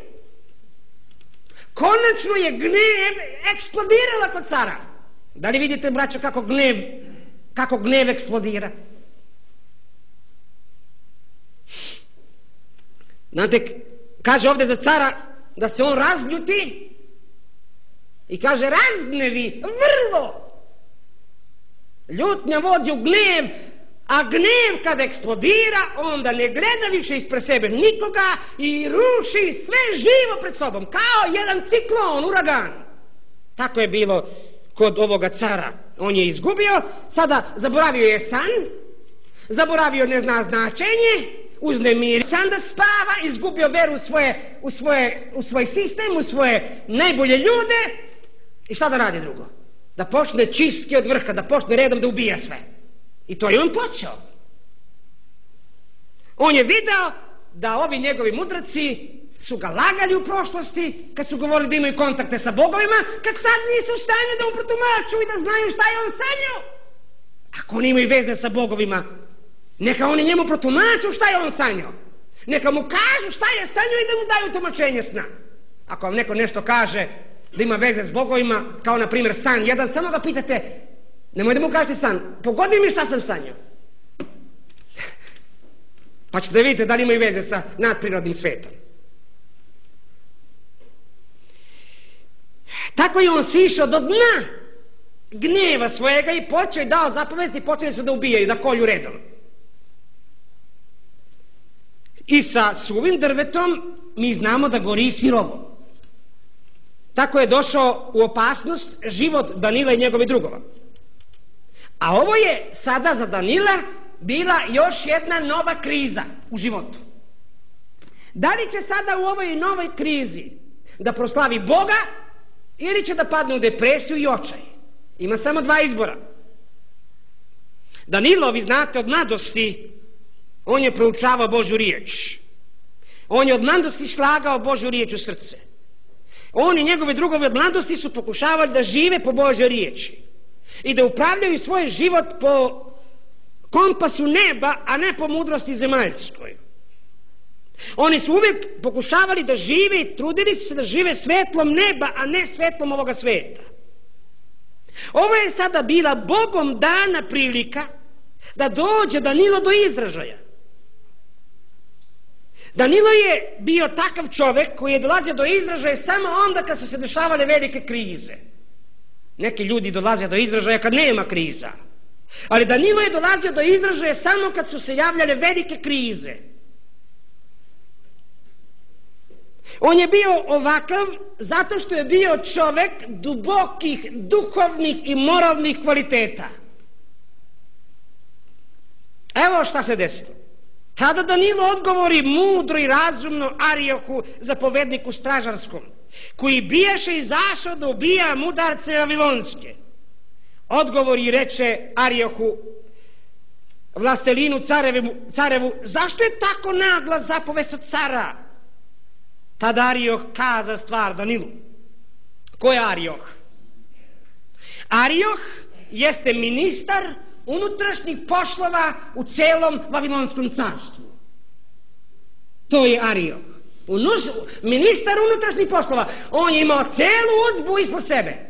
Konačno je gnev eksplodirala kod cara. Da li vidite, braćo, kako gnev, kako gnev eksplodira? Znate, kaže ovdje za cara da se on razljuti i kaže razgnevi vrlo. Ljutnja vodi u gnev, a gnev kad eksplodira, onda ne gleda više ispred sebe nikoga i ruši sve živo pred sobom, kao jedan ciklon, uragan. Tako je bilo kod ovoga cara. On je izgubio, sada zaboravio je san, zaboravio ne zna značenje, uznemiri sam da spava, izgubio veru u, svoje, u, svoje, u svoj sistem, u svoje najbolje ljude i šta da radi drugo? Da počne čistke od vrha, da počne redom da ubija sve. I to je on počeo. On je video da ovi njegovi mudraci su ga lagali u prošlosti kad su govorili da imaju kontakte sa bogovima, kad sad nisu u stanju da mu protumaču i da znaju šta je on sanjao. Ako oni imaju veze sa bogovima, neka oni njemu protumaču šta je on sanjao. Neka mu kažu šta je sanjao i da mu daju tumačenje sna. Ako vam neko nešto kaže da ima veze s bogovima, kao na primjer san jedan, samo ga pitate, nemoj da mu kažete san, pogodi mi šta sam sanjao. Pa ćete vidjeti da li imaju veze sa nadprirodnim svetom. Tako je on sišao do dna gnjeva svojega i počeo i dao zapovesti i počeli su da ubijaju, da kolju redom. I sa suvim drvetom mi znamo da gori sirovo. Tako je došao u opasnost život Danila i njegovi drugova. A ovo je sada za Danila bila još jedna nova kriza u životu. Da li će sada u ovoj novoj krizi da proslavi Boga ili će da padne u depresiju i očaj? Ima samo dva izbora. Danilo, vi znate, od mladosti on je proučavao Božu riječ. On je od mladosti slagao Božu riječ u srce. On i njegovi drugovi od mladosti su pokušavali da žive po Božoj riječi i da upravljaju svoj život po kompasu neba, a ne po mudrosti zemaljskoj. Oni su uvijek pokušavali da žive i trudili su se da žive svetlom neba, a ne svetlom ovoga sveta. Ovo je sada bila Bogom dana prilika da dođe Danilo do izražaja. Danilo je bio takav čovjek koji je dolazio do izražaja samo onda kad su se dešavale velike krize. Neki ljudi dolaze do izražaja kad nema kriza. Ali Danilo je dolazio do izražaja samo kad su se javljale velike krize. On je bio ovakav zato što je bio čovjek dubokih duhovnih i moralnih kvaliteta. evo šta se desilo. Tada Danilo odgovori mudro i razumno Arijohu, zapovedniku stražarskom, koji bijaše izašao da ubija mudarce Vavilonske. Odgovor i reče Arijohu, vlastelinu carevu, carevu, zašto je tako nagla zapovest od cara? Tada Arijoh kaza stvar Danilu. Ko je Arijoh? Arijoh jeste ministar unutrašnjih poslova u celom Vavilonskom carstvu. To je Arijoh. Unus, ministar unutrašnjih poslova. On je imao celu udbu ispod sebe.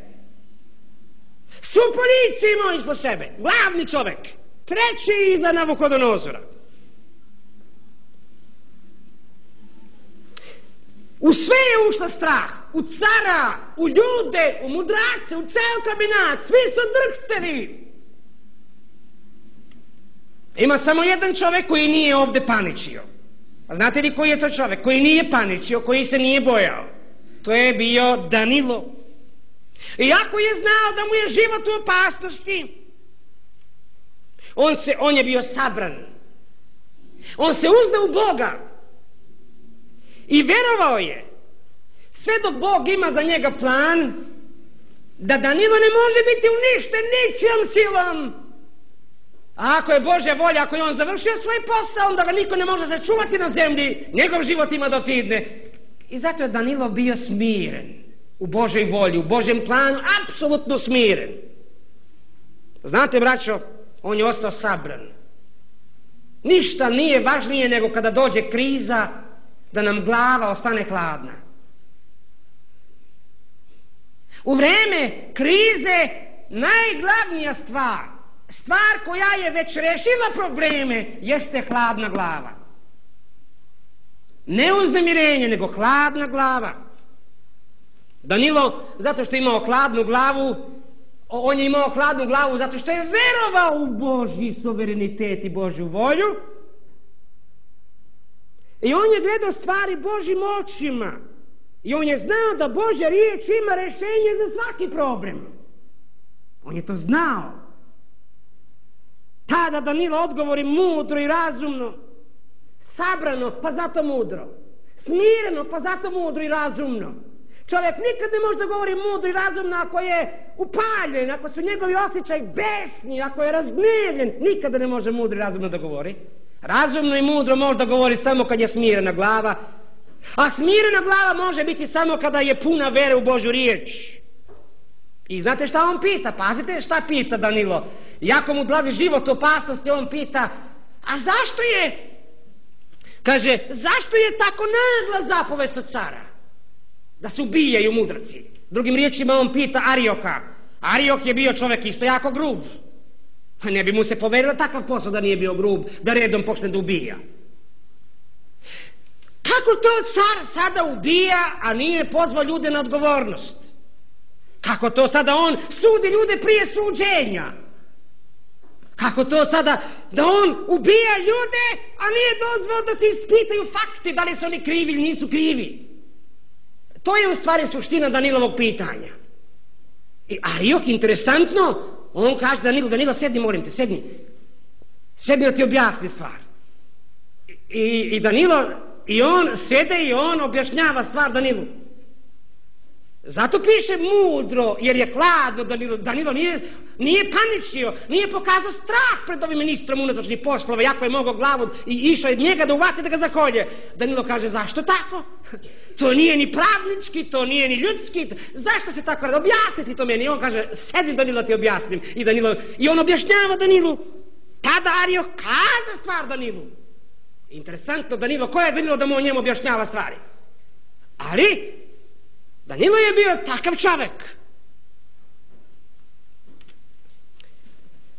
Su policiju imao ispod sebe. Glavni čovek. Treći iza Navukodonozora. U sve je ušla strah. U cara, u ljude, u mudrace, u ceo kabinat. Svi su drhteli. Ima samo jedan čovjek koji nije ovdje paničio. A znate li koji je to čovjek? Koji nije paničio, koji se nije bojao. To je bio Danilo. Iako je znao da mu je život u opasnosti, on, se, on je bio sabran. On se uzda u Boga. I verovao je. Sve dok Bog ima za njega plan, da Danilo ne može biti uništen ničijom silom. A ako je Božja volja, ako je on završio svoj posao, onda ga niko ne može začuvati na zemlji, njegov život ima dotidne. I zato je Danilo bio smiren u Božoj volji, u Božjem planu, apsolutno smiren. Znate, braćo, on je ostao sabran. Ništa nije važnije nego kada dođe kriza da nam glava ostane hladna. U vreme krize najglavnija stvar, stvar koja je već rešila probleme, jeste hladna glava. Ne uznemirenje, nego hladna glava. Danilo, zato što je imao hladnu glavu, on je imao hladnu glavu zato što je verovao u Božji suverenitet i Božju volju. I on je gledao stvari Božjim očima. I on je znao da Božja riječ ima rešenje za svaki problem. On je to znao. Tada Danilo odgovori mudro i razumno. Sabrano, pa zato mudro. Smireno, pa zato mudro i razumno. Čovjek nikad ne može da govori mudro i razumno ako je upaljen, ako su njegovi osjećaj besni, ako je razgnevljen. Nikada ne može mudro i razumno da govori. Razumno i mudro može da govori samo kad je smirena glava. A smirena glava može biti samo kada je puna vere u Božu riječ. I znate šta on pita? Pazite šta pita Danilo. Jako mu dlazi život opasnosti, on pita, a zašto je, kaže, zašto je tako nagla zapovest od cara? Da se ubijaju mudraci. Drugim riječima on pita Arioka. Ariok je bio čovjek isto jako grub. A ne bi mu se poverilo takav posao da nije bio grub, da redom počne da ubija. Kako to car sada ubija, a nije pozvao ljude na odgovornost? Kako to sada on sudi ljude prije suđenja? Kako to sada da on ubija ljude, a nije dozvao da se ispitaju fakti da li su oni krivi ili nisu krivi? To je u stvari suština Danilovog pitanja. I Ariok, interesantno, on kaže Danilo, Danilo, sedni, molim te, sedni. Sedni da ti objasni stvar. I, i Danilo, i on sede i on objašnjava stvar Danilu. Zato piše mudro, jer je hladno Danilo. Danilo nije, nije paničio, nije pokazao strah pred ovim ministrom unutrašnjih poslova, jako je mogao glavu i išao od njega da uvati da ga zakolje. Danilo kaže, zašto tako? To nije ni pravnički, to nije ni ljudski, zašto se tako radi? Objasniti to meni. I on kaže, sedi Danilo ti objasnim. I, Danilo, I on objašnjava Danilu. Tada Ario kaza stvar Danilu. Interesantno, Danilo, ko je Danilo da mu o njemu objašnjava stvari? Ali, Danilo je bio takav čovek.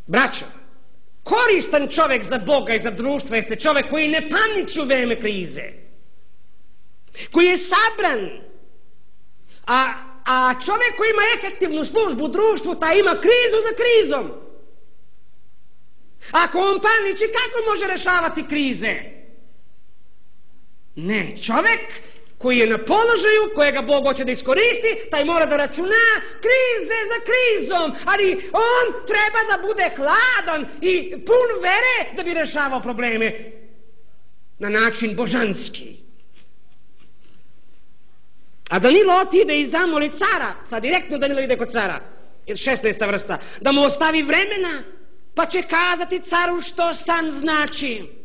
Braćo, koristan čovek za Boga i za društvo jeste čovek koji ne paniči u vreme krize. Koji je sabran. A, a čovek koji ima efektivnu službu u društvu, ta ima krizu za krizom. Ako on paniči, kako može rešavati krize? Ne, čovek koji je na položaju kojega Bog hoće da iskoristi, taj mora da računa krize za krizom, ali on treba da bude hladan i pun vere da bi rešavao probleme na način božanski. A Danilo otide i zamoli cara, sad direktno Danilo ide kod cara, 16. vrsta, da mu ostavi vremena, pa će kazati caru što sam znači.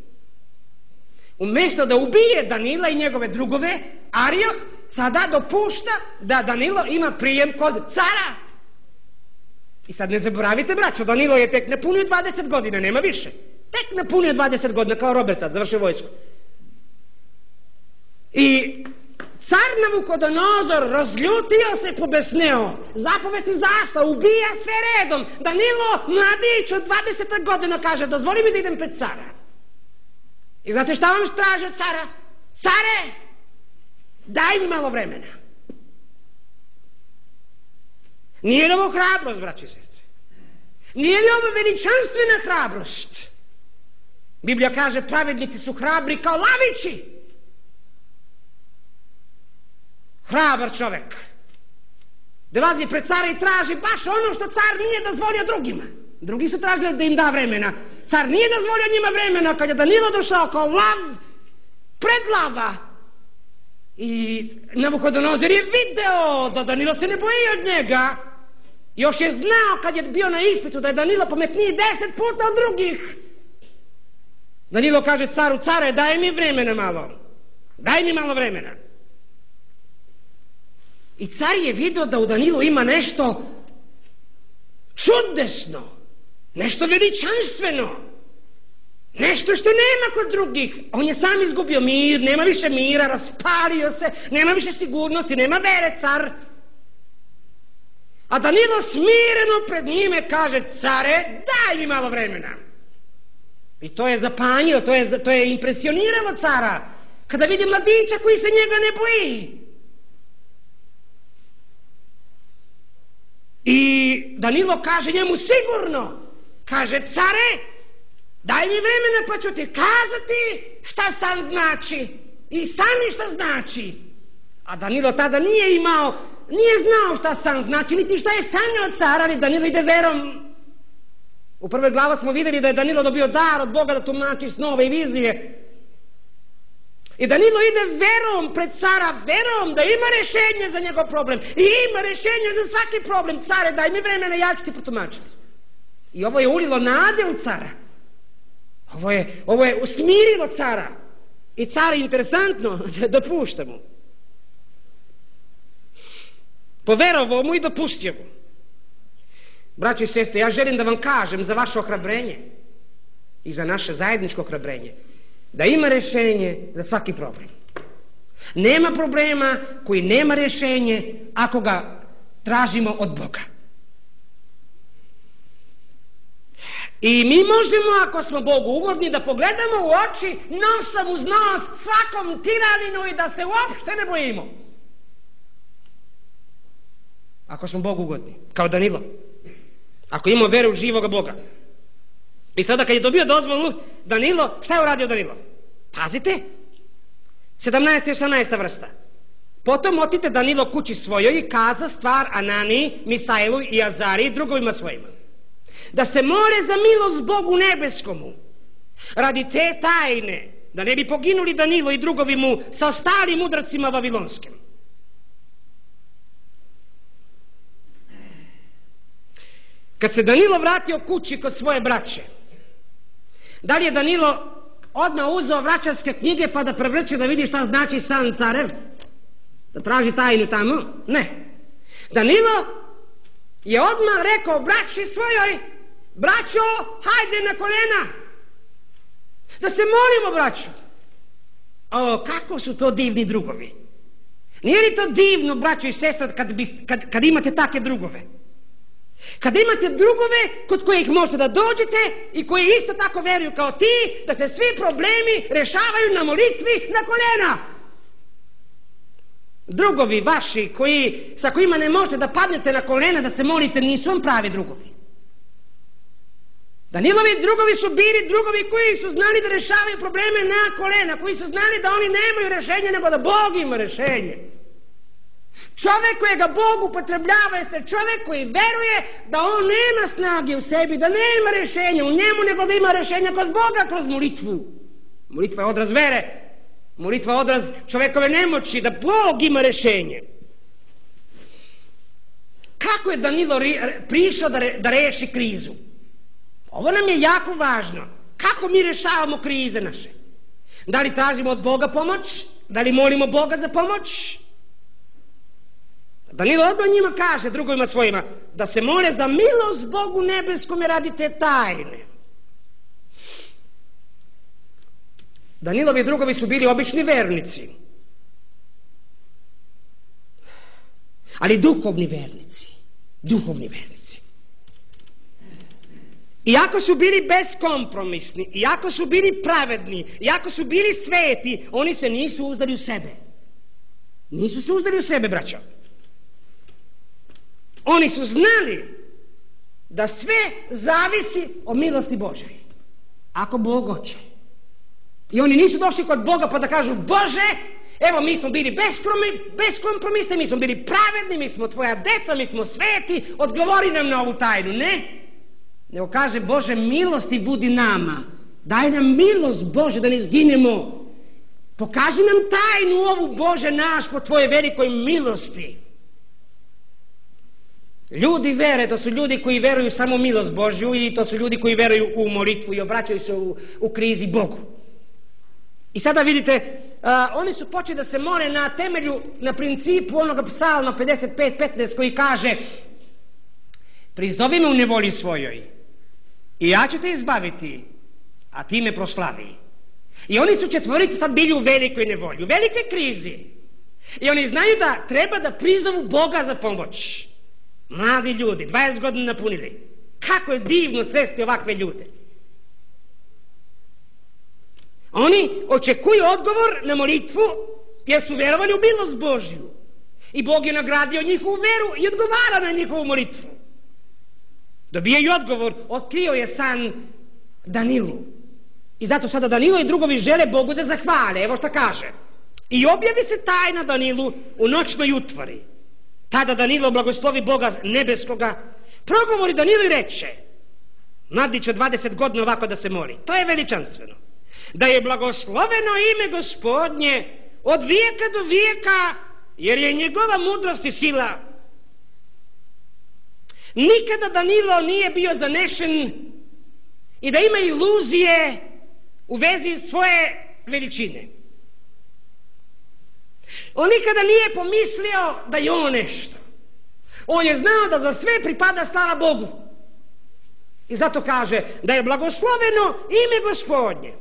Umjesto da ubije Danila i njegove drugove, Arioh sada dopušta da Danilo ima prijem kod cara. I sad ne zaboravite, braćo, Danilo je tek napunio 20 godina, nema više. Tek napunio 20 godina, kao Robert sad, završio vojsku. I car Navukodonozor razljutio se pobesneo. Zapovesti zašto? Ubija sve redom. Danilo, mladić od 20 godina, kaže, dozvoli mi da idem pred cara. I znate šta on traži od cara? Care, daj mi malo vremena. Nije li ovo hrabrost, braći i sestre? Nije li ovo veličanstvena hrabrost? Biblija kaže pravednici su hrabri kao lavići. Hrabar čovjek. Dolazi pred cara i traži baš ono što car nije dozvolio drugima. Drugi su tražili da im da vremena. Car nije dozvolio njima vremena kad je Danilo došao kao lav pred lava. I Navukodonozor je video da Danilo se ne boji od njega. Još je znao kad je bio na ispitu da je Danilo pametniji deset puta od drugih. Danilo kaže caru, care, daj mi vremena malo. Daj mi malo vremena. I car je vidio da u Danilu ima nešto čudesno. Nešto veličanstveno. Nešto što nema kod drugih. On je sam izgubio mir, nema više mira, raspalio se, nema više sigurnosti, nema vere, car. A Danilo smireno pred njime kaže, care, daj mi malo vremena. I to je zapanjio, to je, to je impresioniralo cara. Kada vidi mladića koji se njega ne boji. I Danilo kaže njemu sigurno, Kaže, care, daj mi vremena pa ću ti kazati šta san znači. I sami šta znači. A Danilo tada nije imao, nije znao šta san znači, niti šta je sanjao cara, ali Danilo ide verom. U prvoj glava smo vidjeli da je Danilo dobio dar od Boga da tumači snove i vizije. I Danilo ide verom pred cara, verom da ima rješenje za njegov problem. I ima rješenje za svaki problem. Care, daj mi vremena, ja ću ti protumačiti. I ovo je ulilo nade u cara. Ovo je, ovo je usmirilo cara. I car interesantno dopušta mu. Poverovao mu i dopustio mu. Braći i sestre, ja želim da vam kažem za vaše ohrabrenje i za naše zajedničko ohrabrenje da ima rješenje za svaki problem. Nema problema koji nema rješenje ako ga tražimo od Boga. I mi možemo, ako smo Bogu ugodni, da pogledamo u oči nosom uz nos svakom tiraninu i da se uopšte ne bojimo. Ako smo Bogu ugodni, kao Danilo. Ako imamo veru u živoga Boga. I sada kad je dobio dozvolu Danilo, šta je uradio Danilo? Pazite, 17. i 18. vrsta. Potom otite Danilo kući svojoj i kaza stvar Anani, Misailu i Azari i drugovima svojima da se more za milost Bogu nebeskomu radi te tajne da ne bi poginuli Danilo i drugovi mu sa ostalim mudracima vavilonskim. Kad se Danilo vratio kući kod svoje braće, da li je Danilo odmah uzeo vraćarske knjige pa da prevrće da vidi šta znači san carev? Da traži tajnu tamo? Ne. Danilo je odmah rekao braći svojoj Braćo, hajde na kolena. Da se molimo, braćo. O, kako su to divni drugovi. Nije li to divno, braćo i sestra, kad, kad, kad imate takve drugove? Kad imate drugove kod kojih možete da dođete i koji isto tako vjeruju kao ti, da se svi problemi rešavaju na molitvi na kolena. Drugovi vaši koji, sa kojima ne možete da padnete na kolena da se molite nisu vam pravi drugovi. Danilovi drugovi su bili drugovi koji su znali da rješavaju probleme na kolena, koji su znali da oni nemaju rješenje nego da Bog ima rješenje. Čovjek kojega Bog upotrebljava jeste čovjek koji veruje da on nema snage u sebi, da nema rješenja u njemu nego da ima rješenja kod Boga kroz molitvu. Molitva je odraz vere, molitva je odraz čovjekove nemoći, da Bog ima rješenje. Kako je Danilo prišao da, re, da reši krizu? Ovo nam je jako važno. Kako mi rješavamo krize naše? Da li tražimo od Boga pomoć? Da li molimo Boga za pomoć? Danilo odmah njima kaže, drugovima svojima, da se mole za milost Bogu nebeskome radi te tajne. Danilovi drugovi su bili obični vernici. Ali duhovni vernici. Duhovni vernici. Iako su bili beskompromisni, iako su bili pravedni, iako su bili sveti, oni se nisu uzdali u sebe. Nisu se uzdali u sebe, braćo. Oni su znali da sve zavisi o milosti Božoj. Ako Bog hoće. I oni nisu došli kod Boga pa da kažu Bože, evo mi smo bili beskompromisni, mi smo bili pravedni, mi smo tvoja deca, mi smo sveti, odgovori nam na ovu tajnu. Ne, nego kaže Bože milosti budi nama. Daj nam milost Bože da ne izginemo. Pokaži nam tajnu ovu Bože naš po tvoje velikoj milosti. Ljudi vere, to su ljudi koji veruju samo milost Božju i to su ljudi koji veruju u molitvu i obraćaju se u, u krizi Bogu. I sada vidite, oni su počeli da se mole na temelju, na principu onoga psalma 55.15 koji kaže prizovi me u nevolji svojoj i ja ću te izbaviti, a ti me proslavi. I oni su četvorici sad bili u velikoj nevolji, u velikoj krizi. I oni znaju da treba da prizovu Boga za pomoć. Mladi ljudi, 20 godina napunili. Kako je divno svesti ovakve ljude. Oni očekuju odgovor na molitvu jer su vjerovali u milost Božju. I Bog je nagradio njihovu veru i odgovara na njihovu molitvu. Dobijaju odgovor, otkrio je san Danilu. I zato sada Danilo i drugovi žele Bogu da zahvale. Evo što kaže. I objavi se tajna Danilu u noćnoj utvori. Tada Danilo blagoslovi Boga nebeskoga. Progovori Danilo i reče. Mladić od 20 godina ovako da se moli. To je veličanstveno. Da je blagosloveno ime gospodnje od vijeka do vijeka jer je njegova mudrost i sila Nikada Danilo nije bio zanešen i da ima iluzije u vezi svoje veličine. On nikada nije pomislio da je on nešto. On je znao da za sve pripada slava Bogu. I zato kaže da je blagosloveno ime gospodnje.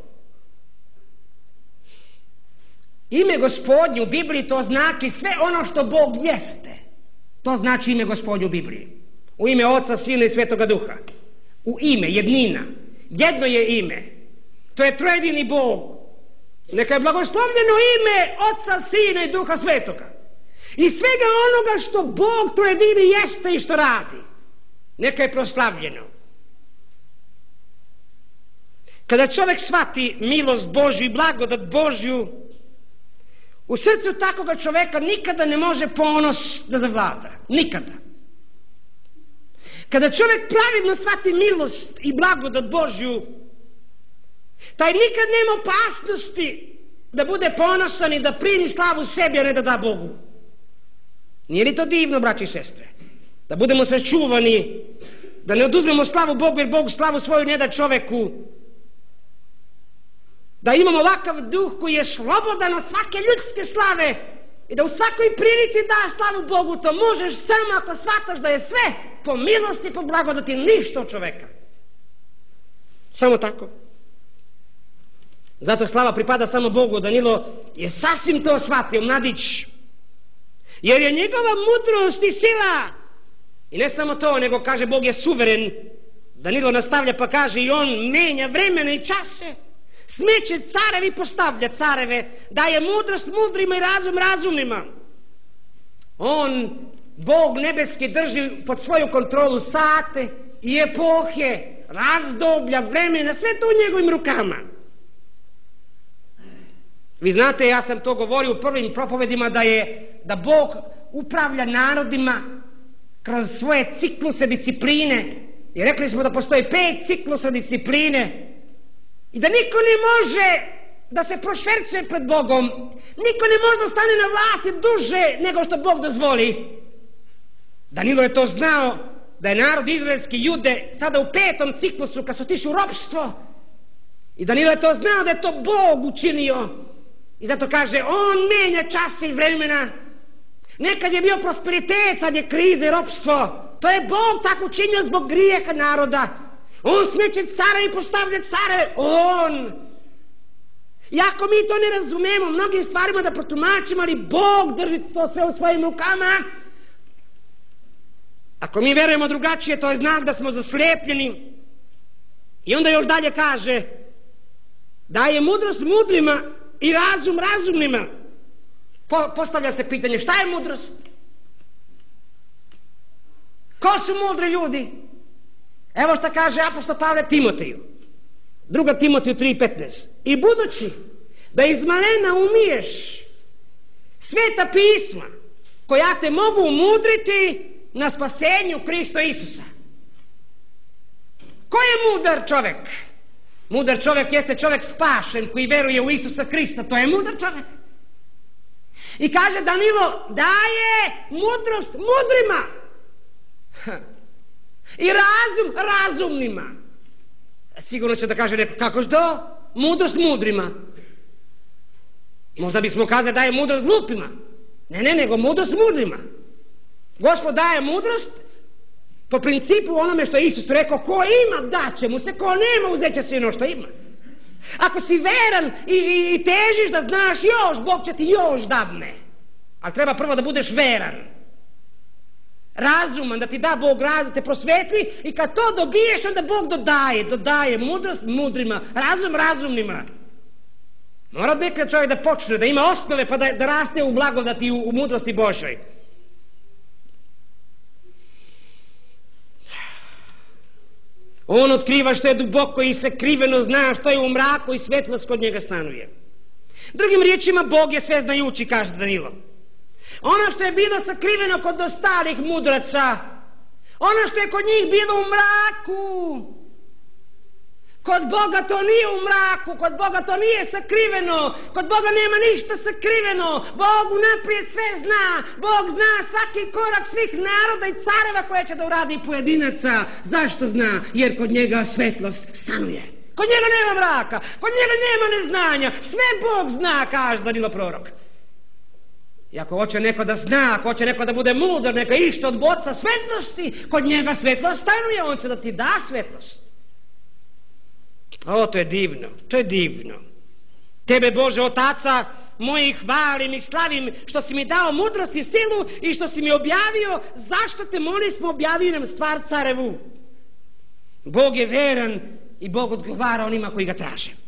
Ime gospodnje u Bibliji to znači sve ono što Bog jeste. To znači ime gospodnje u Bibliji. U ime Oca, Sina i Svetoga Duha. U ime, jednina. Jedno je ime. To je trojedini Bog. Neka je blagoslovljeno ime Oca, Sina i Duha Svetoga. I svega onoga što Bog trojedini jeste i što radi. Neka je proslavljeno. Kada čovjek shvati milost Božju i blagodat Božju, u srcu takvoga čovjeka nikada ne može ponos da zavlada. Nikada. Kada čovjek pravidno shvati milost i blagodat Božju, taj nikad nema opasnosti da bude ponosan i da primi slavu sebi, a ne da da Bogu. Nije li to divno, braći i sestre? Da budemo sačuvani, da ne oduzmemo slavu Bogu, jer Bog slavu svoju ne da čoveku. Da imamo ovakav duh koji je slobodan od svake ljudske slave i da u svakoj prilici da slavu Bogu, to možeš samo ako shvataš da je sve po milosti, po blagodati, ništa od čoveka. Samo tako. Zato slava pripada samo Bogu. Danilo je sasvim to shvatio, mladić. Jer je njegova mudrost i sila. I ne samo to, nego kaže Bog je suveren. Danilo nastavlja pa kaže i on menja vremena i čase. Smeće carevi postavlja careve, daje mudrost mudrima i razum razumnima. On, Bog nebeski, drži pod svoju kontrolu sate i epohe, razdoblja, vremena, sve to u njegovim rukama. Vi znate, ja sam to govorio u prvim propovedima da je, da Bog upravlja narodima kroz svoje cikluse discipline. I rekli smo da postoji pet ciklusa discipline i da niko ne može da se prošvercuje pred Bogom. Niko ne može da stane na vlasti duže nego što Bog dozvoli. Danilo je to znao da je narod izraelski jude sada u petom ciklusu kad su tiši u ropstvo. I Danilo je to znao da je to Bog učinio. I zato kaže, on menja čase i vremena. Nekad je bio prosperitet, sad je kriza i ropstvo. To je Bog tako učinio zbog grijeha naroda. On smeće cara i postavlja care. On. I ako mi to ne razumemo, mnogim stvarima da protumačimo, ali Bog drži to sve u svojim rukama, ako mi verujemo drugačije, to je znak da smo zaslijepljeni. I onda još dalje kaže, daje mudrost mudrima i razum razumnima. Po, postavlja se pitanje, šta je mudrost? Ko su mudri ljudi? Evo što kaže apostol Pavle Timoteju. Druga Timoteju 3.15. I budući da iz malena umiješ sveta pisma koja te mogu umudriti na spasenju Krista Isusa. Ko je mudar čovjek? Mudar čovjek jeste čovjek spašen koji veruje u Isusa Krista. To je mudar čovjek. I kaže Danilo daje mudrost mudrima. I razum razumnima. Sigurno će da kaže neko, kako to? Mudrost mudrima. Možda bismo kazali daje mudrost glupima. Ne, ne, nego mudrost mudrima. Gospod daje mudrost po principu onome što je Isus rekao, ko ima daće mu se, ko nema uzet će se ono što ima. Ako si veran i, i, i težiš da znaš još, Bog će ti još dadne. Ali treba prvo da budeš veran. Razuman, da ti da Bog raz, da te prosvetli i kad to dobiješ, onda Bog dodaje, dodaje mudrost mudrima, razum razumnima. Mora nekad čovjek da počne, da ima osnove pa da, da raste u blagodati u, u mudrosti Božoj. On otkriva što je duboko i sakriveno zna što je u mraku i svetlost kod njega stanuje. Drugim riječima, Bog je sve znajući, kaže Danilo. Ono što je bilo sakriveno kod ostalih mudraca, ono što je kod njih bilo u mraku, Kod Boga to nije u mraku, kod Boga to nije sakriveno, kod Boga nema ništa sakriveno, Bog unaprijed sve zna, Bog zna svaki korak svih naroda i careva koje će da uradi pojedinaca. Zašto zna? Jer kod njega svetlost stanuje. Kod njega nema mraka, kod njega nema neznanja, sve Bog zna, kaže Danilo prorok. I ako hoće neko da zna, ako hoće neko da bude mudar, neka išta od boca svetlosti, kod njega svetlost stanuje, on će da ti da svetlost. O, to je divno, to je divno. Tebe, Bože, Otaca, mojih hvalim i slavim što si mi dao mudrost i silu i što si mi objavio zašto te moli smo objavili nam stvar carevu. Bog je veran i Bog odgovara onima koji ga traže.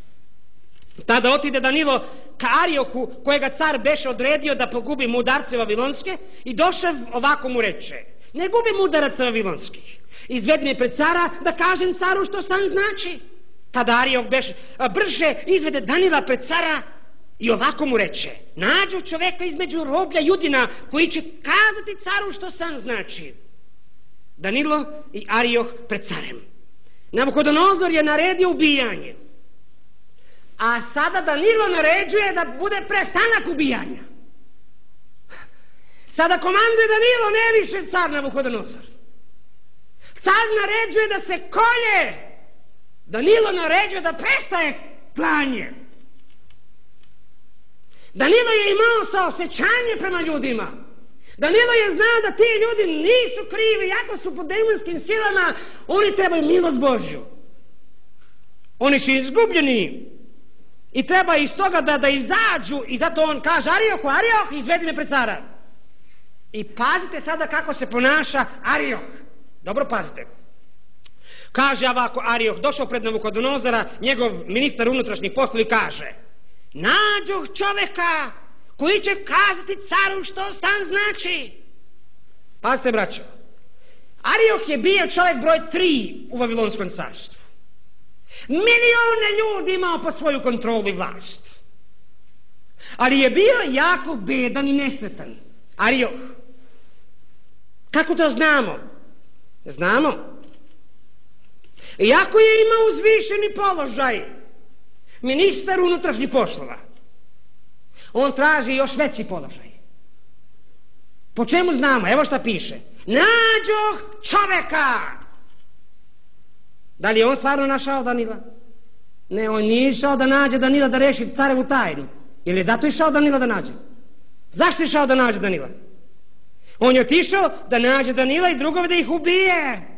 Tada otide Danilo ka Arioku kojega car beše odredio da pogubi mudarce Vavilonske i došav ovako mu reče ne gubi mudaraca Vavilonskih izvedi me pred cara da kažem caru što sam znači Tada Arijok beš, brže izvede Danila pred cara i ovako mu reče nađu čoveka između roblja judina koji će kazati caru što sam znači. Danilo i Arijoh pred carem. Nabukodonozor je naredio ubijanje. A sada Danilo naređuje da bude prestanak ubijanja. Sada komanduje Danilo, ne više car Nabukodonozor. Car naređuje da se kolje Danilo naređuje da prestaje klanje. Danilo je imao saosećanje prema ljudima. Danilo je znao da ti ljudi nisu krivi, jako su pod demonskim silama, oni trebaju milost Božju. Oni su izgubljeni i treba iz toga da, da izađu i zato on kaže Ariohu, Arioh, izvedi me pred cara. I pazite sada kako se ponaša Arioh. Dobro pazite. Kaže ovako Arioh, došao pred Navukodonozora, njegov ministar unutrašnjih poslovi kaže Nađoh čoveka koji će kazati caru što sam znači. Pazite braćo, Arioh je bio čovjek broj tri u Vavilonskom carstvu. Milijone ljudi imao pod svoju kontrolu i vlast. Ali je bio jako bedan i nesretan. Arioh. Kako to znamo? Znamo. Iako je imao uzvišeni položaj, ministar unutrašnjih poslova, on traži još veći položaj. Po čemu znamo? Evo šta piše. Nađoh čoveka! Da li je on stvarno našao Danila? Ne, on nije išao da nađe Danila da reši carevu tajnu. Ili je zato išao Danila da nađe? Zašto je išao da nađe Danila? On je otišao da nađe Danila i drugove da ih ubije.